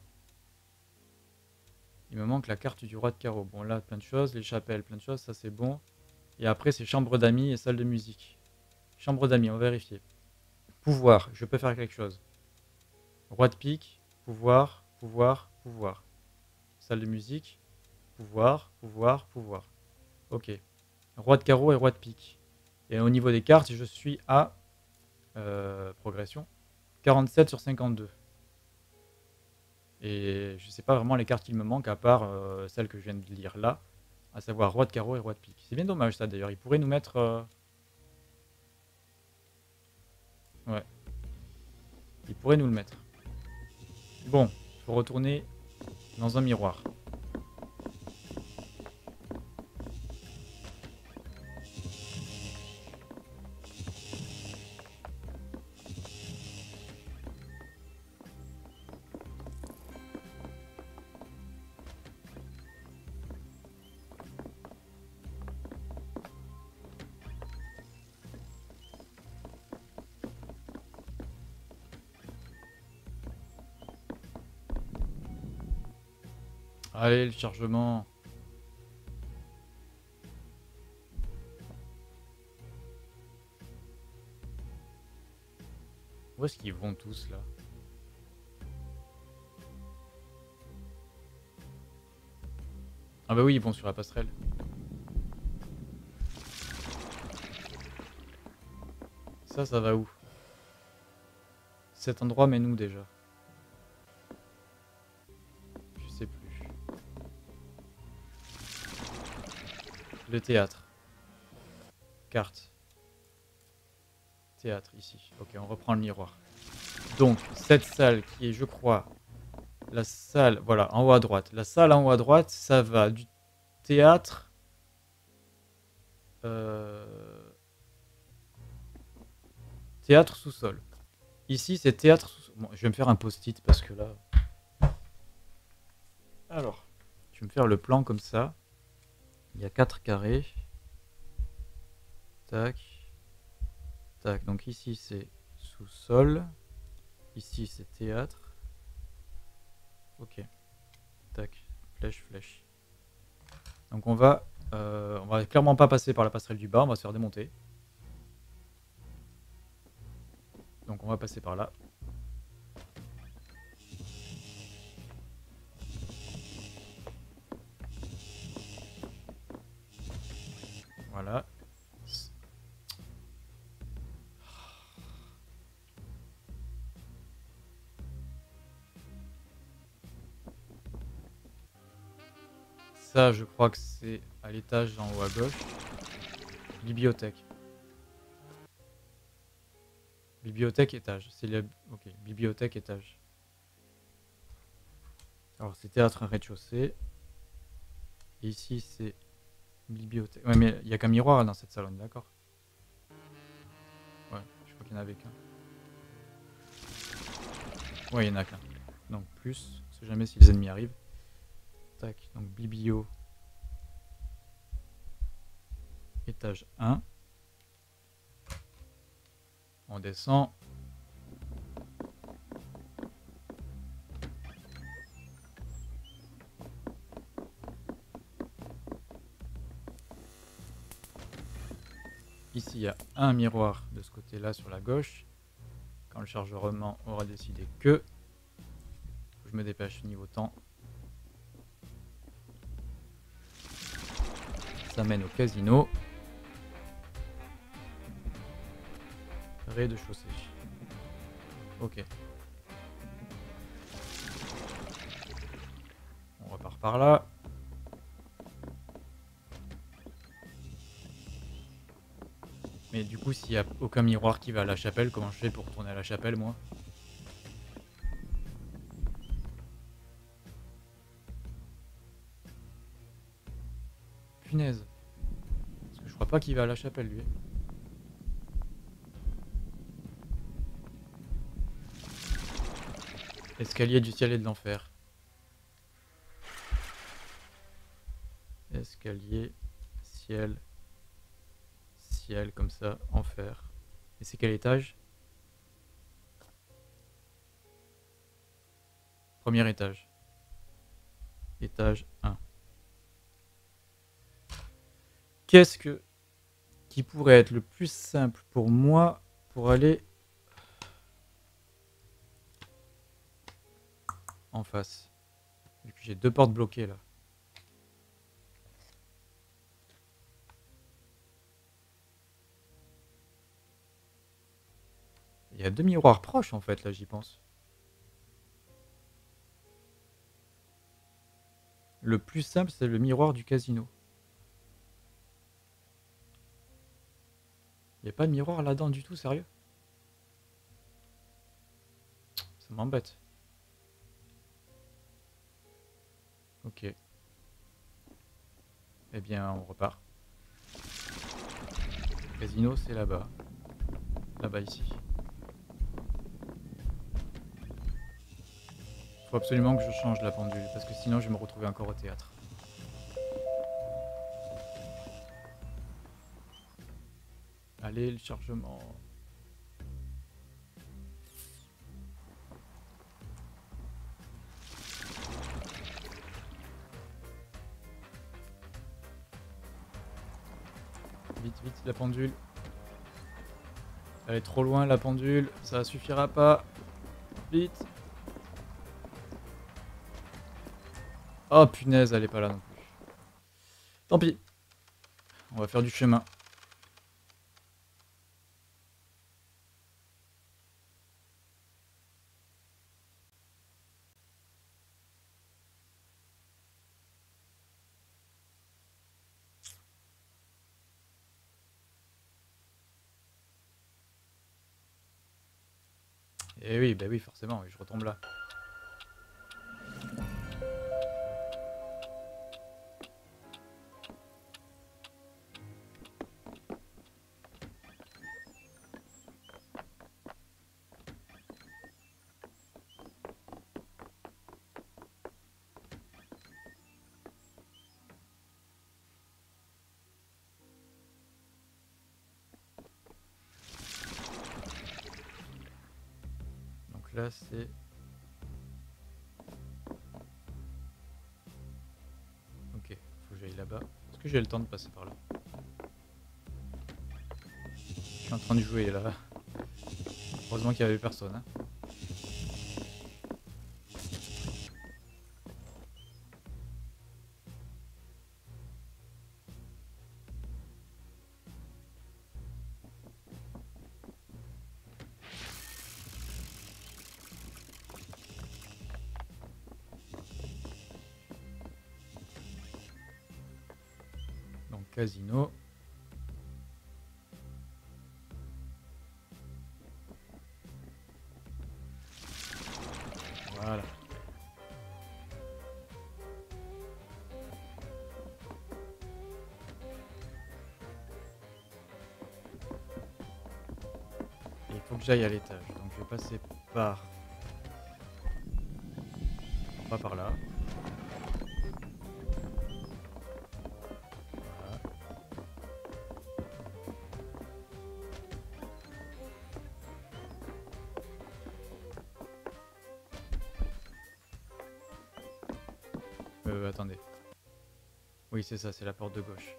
Il me manque la carte du roi de carreau. Bon, là, plein de choses. Les chapelles, plein de choses. Ça, c'est bon. Et après, c'est chambre d'amis et salle de musique. Chambre d'amis, on va vérifier. Pouvoir, je peux faire quelque chose. Roi de pique, pouvoir, pouvoir, pouvoir. Salle de musique, pouvoir, pouvoir, pouvoir. Ok. Roi de carreau et roi de pique. Et au niveau des cartes, je suis à euh, progression 47 sur 52. Et je sais pas vraiment les cartes qui me manquent à part euh, celles que je viens de lire là. À savoir roi de carreau et roi de pique. C'est bien dommage ça d'ailleurs. Il pourrait nous mettre... euh, Ouais. Il pourrait nous le mettre. Bon, faut retourner dans un miroir. Allez, le chargement. Où est-ce qu'ils vont tous là Ah bah oui, ils vont sur la passerelle. Ça, ça va où? Cet endroit mène où déjà? Le théâtre. Carte. Théâtre, ici. Ok, on reprend le miroir. Donc, cette salle qui est, je crois, la salle, voilà, en haut à droite. La salle en haut à droite, ça va du théâtre. euh, Théâtre sous-sol. Ici, c'est théâtre sous-sol. Bon, je vais me faire un post-it parce que là. Alors, je vais me faire le plan comme ça. Il y a quatre carrés. Tac. Tac. Donc ici, c'est sous-sol. Ici, c'est théâtre. Ok. Tac. Flèche, flèche. Donc on va, euh, on va clairement pas passer par la passerelle du bas, on va se faire démonter. Donc on va passer par là. Voilà. Ça, je crois que c'est à l'étage en haut à gauche. Bibliothèque. Bibliothèque, étage. C'est le... Ok, bibliothèque, étage. Alors, c'est théâtre rez-de-chaussée. Et ici, c'est bibliothèque. Ouais, mais il n'y a qu'un miroir dans cette salle, on est d'accord Ouais, je crois qu'il n'y en avait qu'un. Ouais, il n'y en a qu'un. Donc, plus. On sait jamais si les ennemis arrivent. Tac, donc biblio. Étage 1. On descend. Il y a un miroir de ce côté-là sur la gauche. Quand le chargement aura décidé que. Je me dépêche niveau temps. Ça mène au casino. Rez-de-chaussée. Ok. On repart par là. Mais du coup, s'il n'y a aucun miroir qui va à la chapelle, comment je fais pour retourner à la chapelle, moi? Punaise. Parce que je crois pas qu'il va à la chapelle, lui. Escalier du ciel et de l'enfer. Escalier, ciel, comme ça, enfer. Et c'est quel étage? Premier étage. Étage 1. Qu'est-ce que qui pourrait être le plus simple pour moi pour aller en face? Vu que j'ai deux portes bloquées là. Il y a deux miroirs proches en fait, là j'y pense. Le plus simple, c'est le miroir du casino. Il n'y a pas de miroir là-dedans du tout, sérieux? Ça m'embête. Ok. Eh bien, on repart. Le casino, c'est là-bas. Là-bas, ici. Faut absolument que je change la pendule, parce que sinon je vais me retrouver encore au théâtre. Allez, le chargement. Vite, vite, la pendule. Elle est trop loin, la pendule. Ça suffira pas. Vite. Oh punaise, elle est pas là non plus. Tant pis. On va faire du chemin. Eh oui, bah oui, forcément, je retombe là. C'est... Ok, faut que j'aille là-bas. Est-ce que j'ai le temps de passer par là? Je suis en train de jouer là. Heureusement qu'il n'y avait personne. hein. Casino. Voilà. Il faut que j'aille à l'étage. Donc je vais passer par... Pas par là. C'est ça, c'est la porte de gauche.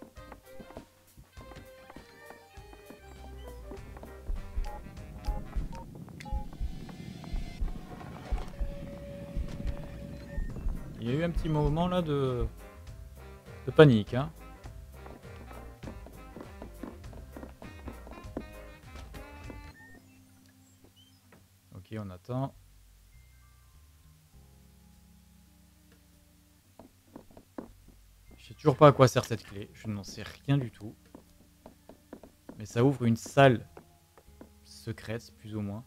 Il y a eu un petit moment là de, panique, hein. Ok, on attend. Toujours pas à quoi sert cette clé. Je n'en sais rien du tout. Mais ça ouvre une salle secrète, plus ou moins.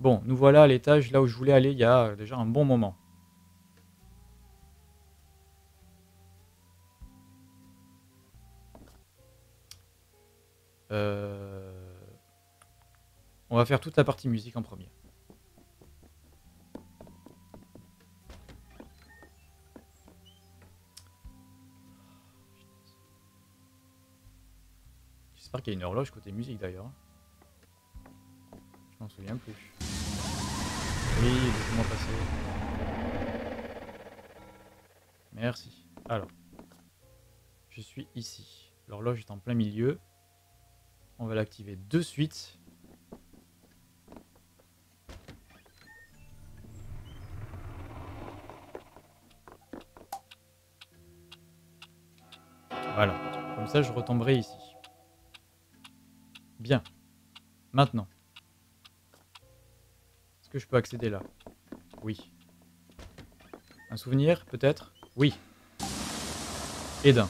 Bon, nous voilà à l'étage là où je voulais aller il y a déjà un bon moment. Euh, On va faire toute la partie musique en premier. Une horloge côté musique d'ailleurs. Je m'en souviens plus. Oui, laissez-moi passer. Merci. Alors. Je suis ici. L'horloge est en plein milieu. On va l'activer de suite. Voilà. Comme ça, je retomberai ici. Bien. Maintenant. Est-ce que je peux accéder là? Oui. Un souvenir, peut-être? Oui. Et d'un.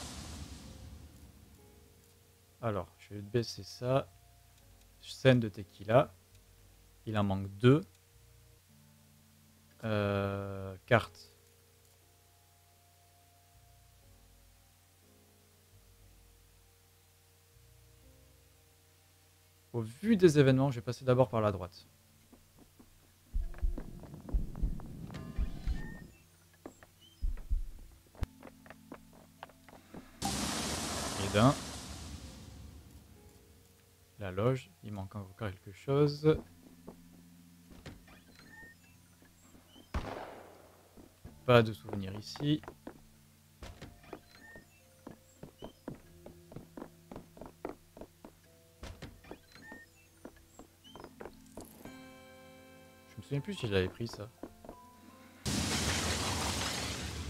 Alors, je vais baisser ça. scène de tequila. Il en manque deux. Euh, carte. Au vu des événements, je vais passer d'abord par la droite. Et d'un. La loge, il manque encore quelque chose. Pas de souvenir ici. Souviens plus si j'avais pris ça.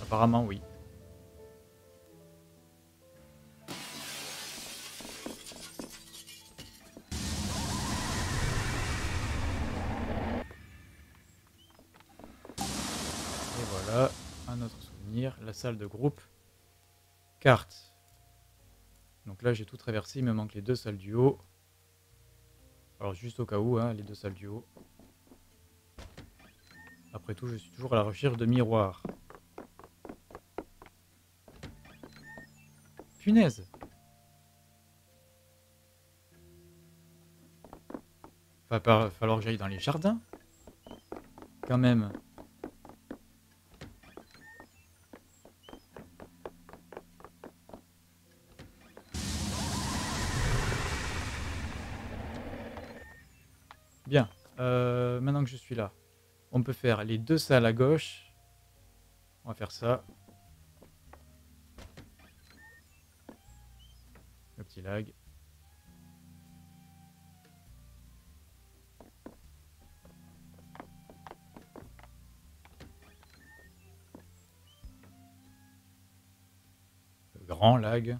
Apparemment oui. Et voilà, un autre souvenir, la salle de groupe. Carte. Donc là j'ai tout traversé, il me manque les deux salles du haut. Alors juste au cas où, hein, les deux salles du haut. Après tout, je suis toujours à la recherche de miroirs. Punaise Va falloir que j'aille dans les jardins. Quand même. Bien. Euh, maintenant que je suis là, on peut faire les deux salles à gauche. On va faire ça. Le petit lag. Le grand lag.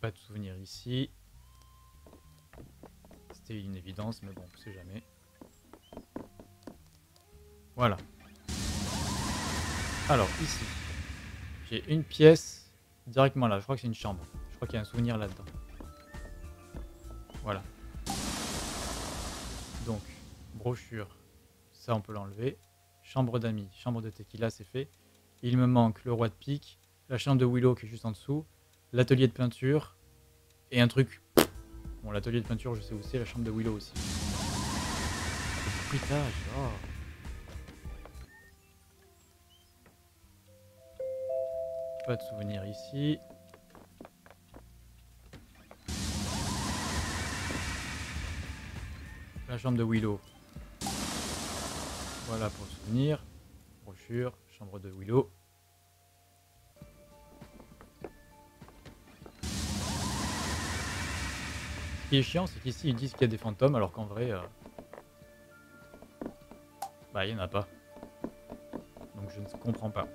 Pas de souvenir ici. Une évidence, mais bon, on sait jamais. Voilà. Alors, ici, j'ai une pièce directement là. Je crois que c'est une chambre. Je crois qu'il y a un souvenir là-dedans. Voilà. Donc, brochure, ça on peut l'enlever. Chambre d'amis, chambre de tequila, c'est fait. Il me manque le roi de pique, la chambre de Willow qui est juste en dessous, l'atelier de peinture et un truc. Bon, l'atelier de peinture, je sais où c'est, la chambre de Willow aussi. Oh. Pas de souvenir ici. La chambre de Willow. Voilà pour le souvenir. Brochure, chambre de Willow. Qui est chiant, c'est qu'ici ils disent qu'il y a des fantômes alors qu'en vrai. euh, Bah, il n'y en a pas. Donc je ne comprends pas.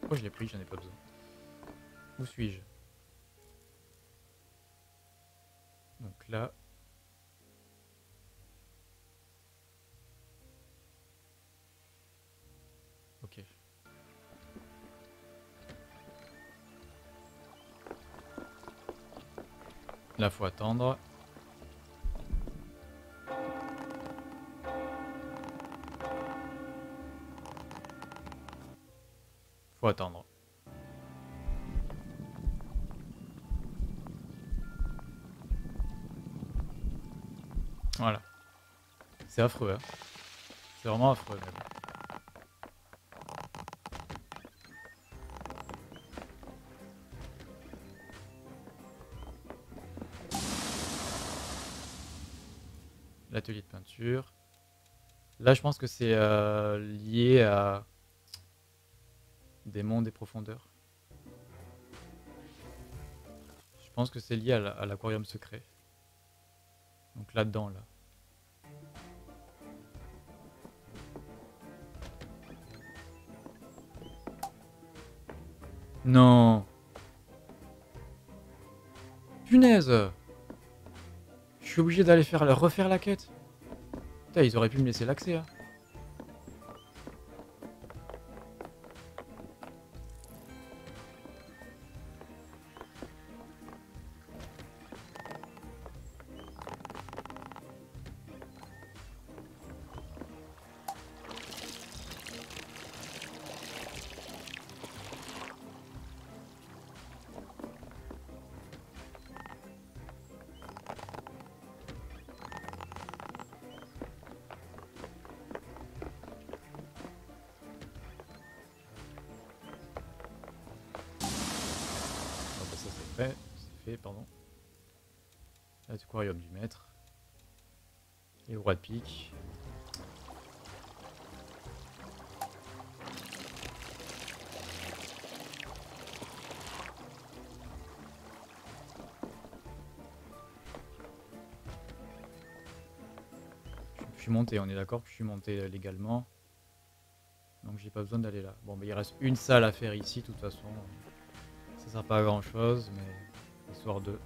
Pourquoi je l'ai pris J'en ai pas besoin. Où suis-je? Donc là. Ok. Là, faut attendre. Faut attendre. Voilà. C'est affreux, hein. C'est vraiment affreux, même. De peinture. Là, je pense que c'est euh, lié à des mondes et profondeurs. Je pense que c'est lié à l'aquarium secret. Donc là-dedans, là. Non. Punaise. Je suis obligé d'aller faire refaire la quête. Ils auraient pu me laisser l'accès. Hein. On est d'accord que je suis monté légalement. Donc j'ai pas besoin d'aller là. Bon, mais il reste une salle à faire ici, de toute façon. Ça sert pas à grand chose, mais histoire de.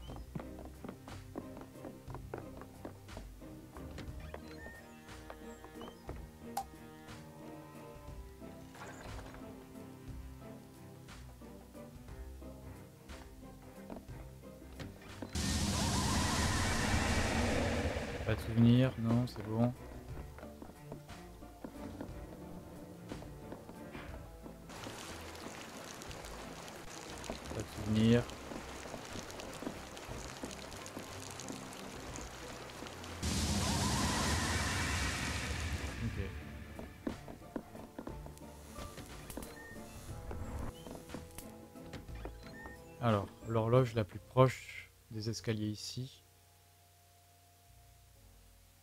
La plus proche des escaliers ici,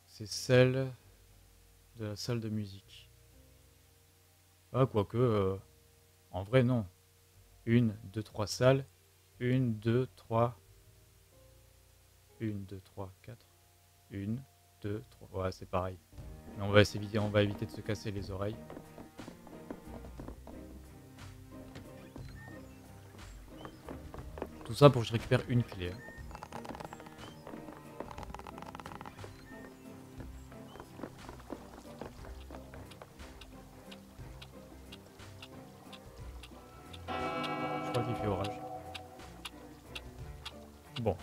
c'est celle de la salle de musique. Ah, quoique, euh, en vrai, non. Une, deux, trois salles. Une, deux, trois. Une, deux, trois, quatre. Une, deux, trois. Ouais, c'est pareil. Mais on va, on va éviter de se casser les oreilles. Tout ça pour que je récupère une clé. Je crois qu'il fait orage. Bon.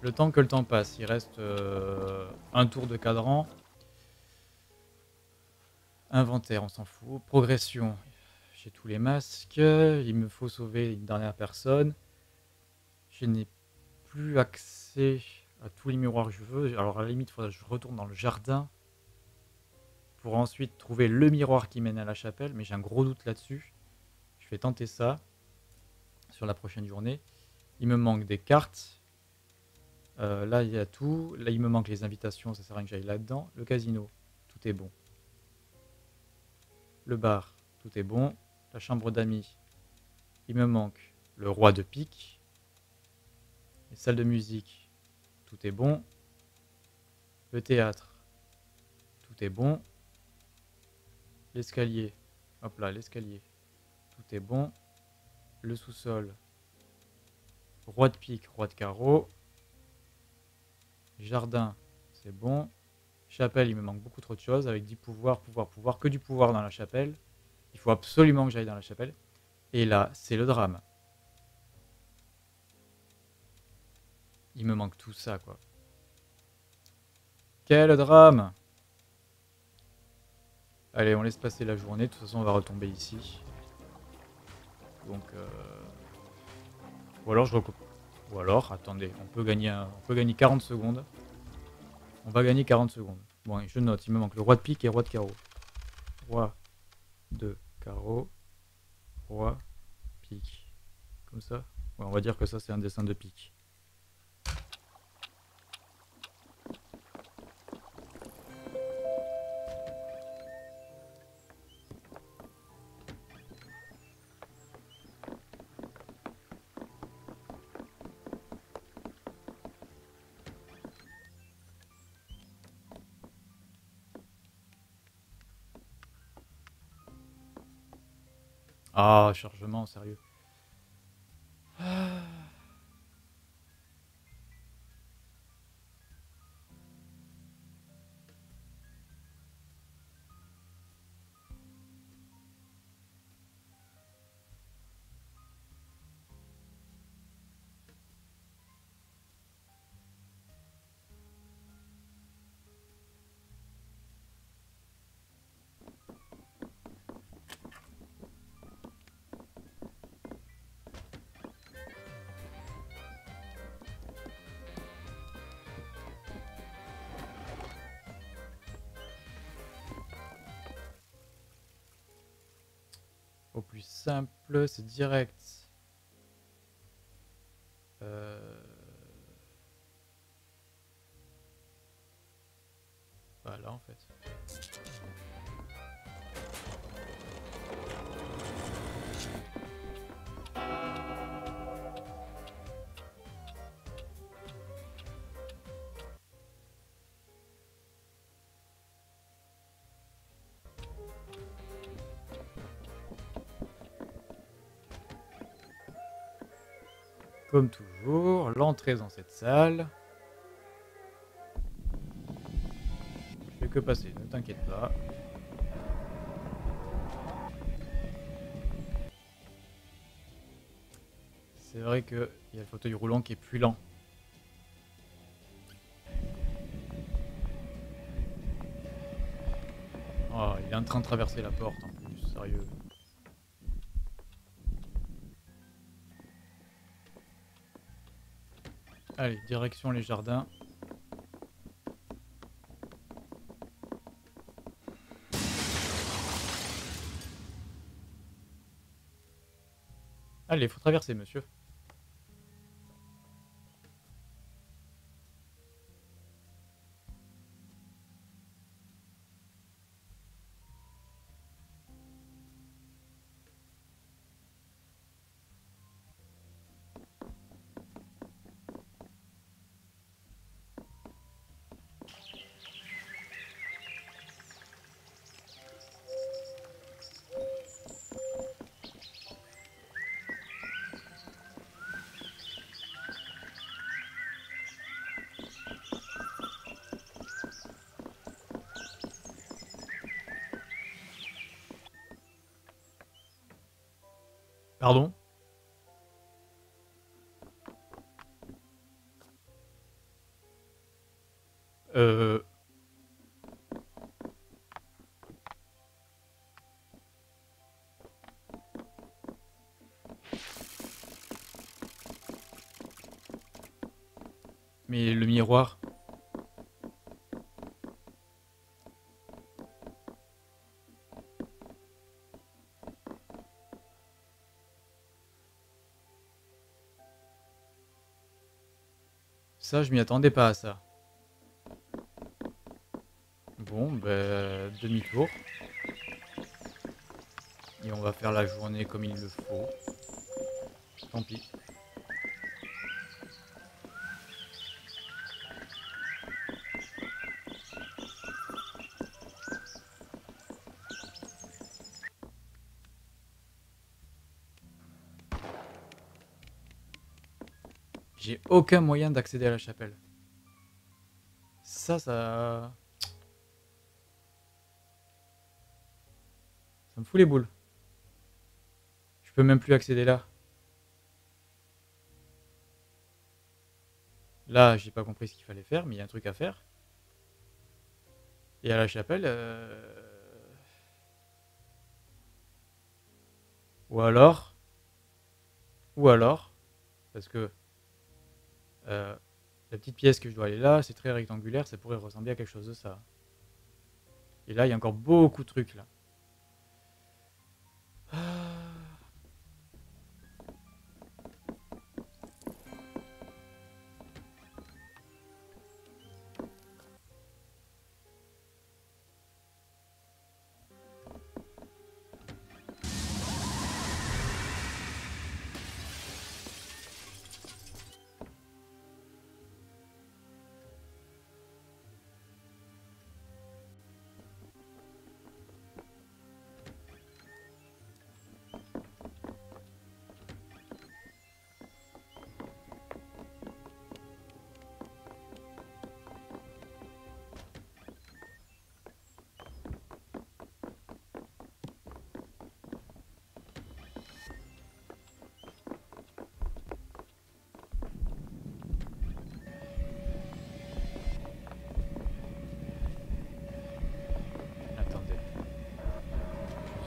Le temps que le temps passe, il reste euh, un tour de cadran. Inventaire, on s'en fout. Progression, j'ai tous les masques. Il me faut sauver une dernière personne. Je n'ai plus accès à tous les miroirs que je veux. Alors à la limite, il faudrait que je retourne dans le jardin pour ensuite trouver le miroir qui mène à la chapelle. Mais j'ai un gros doute là-dessus. Je vais tenter ça sur la prochaine journée. Il me manque des cartes. Euh, là, il y a tout. Là, il me manque les invitations. Ça sert à rien que j'aille là-dedans. Le casino, tout est bon. Le bar, tout est bon. La chambre d'amis, il me manque le roi de pique. Les salles de musique, tout est bon. Le théâtre, tout est bon. L'escalier, hop là, l'escalier, tout est bon. Le sous-sol, roi de pique, roi de carreau. Jardin, c'est bon. Chapelle, il me manque beaucoup trop de choses avec 10 pouvoirs, pouvoir, pouvoir, que du pouvoir dans la chapelle. Il faut absolument que j'aille dans la chapelle. Et là, c'est le drame. Il me manque tout ça, quoi. Quel drame Allez, on laisse passer la journée. De toute façon, on va retomber ici. Donc, euh... ou alors je recoupe. Ou alors, attendez, on peut gagner, un- on peut gagner 40 secondes. On va gagner 40 secondes. Bon, je note, il me manque le roi de pique et roi de carreau. Roi de carreau, roi, pique. Comme ça Ouais, on va dire que ça, c'est un dessin de pique. Ah, chargement, sérieux. C'est direct. Comme toujours, l'entrée dans cette salle. Je fais que passer, ne t'inquiète pas. C'est vrai qu'il y a le fauteuil roulant qui est plus lent. Oh, il est en train de traverser la porte en plus, sérieux. Allez, direction les jardins. Allez, faut traverser, monsieur. Pardon? Ça, je m'y attendais pas à ça. Bon, ben, demi-tour. Et on va faire la journée comme il le faut. Tant pis. J'ai aucun moyen d'accéder à la chapelle. Ça, ça... Ça me fout les boules. Je peux même plus accéder là. Là, j'ai pas compris ce qu'il fallait faire, mais il y a un truc à faire. Et à la chapelle... euh, Ou alors... Ou alors... Parce que... Petite pièce que je dois aller là, c'est très rectangulaire, ça pourrait ressembler à quelque chose de ça. Et là, il y a encore beaucoup de trucs là.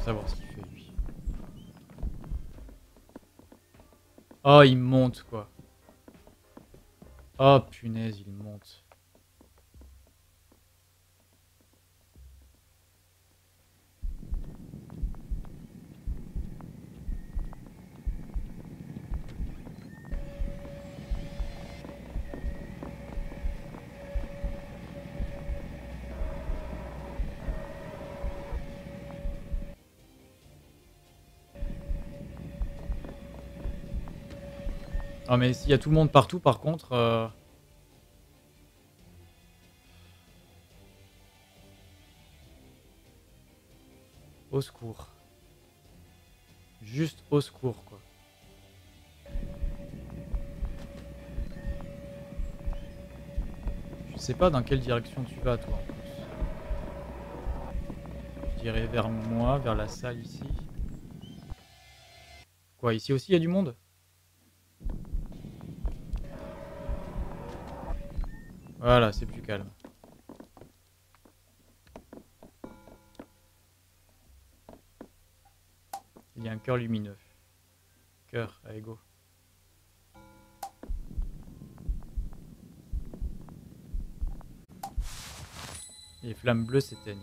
Savoir ce qu'il fait lui. Oh, il monte quoi. Oh punaise, il monte. Ah mais s'il y a tout le monde partout par contre... euh, Au secours. Juste au secours quoi. Je sais pas dans quelle direction tu vas toi en plus. Je dirais vers moi, vers la salle ici. Quoi, ici aussi il y a du monde? Voilà, c'est plus calme. Il y a un cœur lumineux. Cœur, allez go. Les flammes bleues s'éteignent.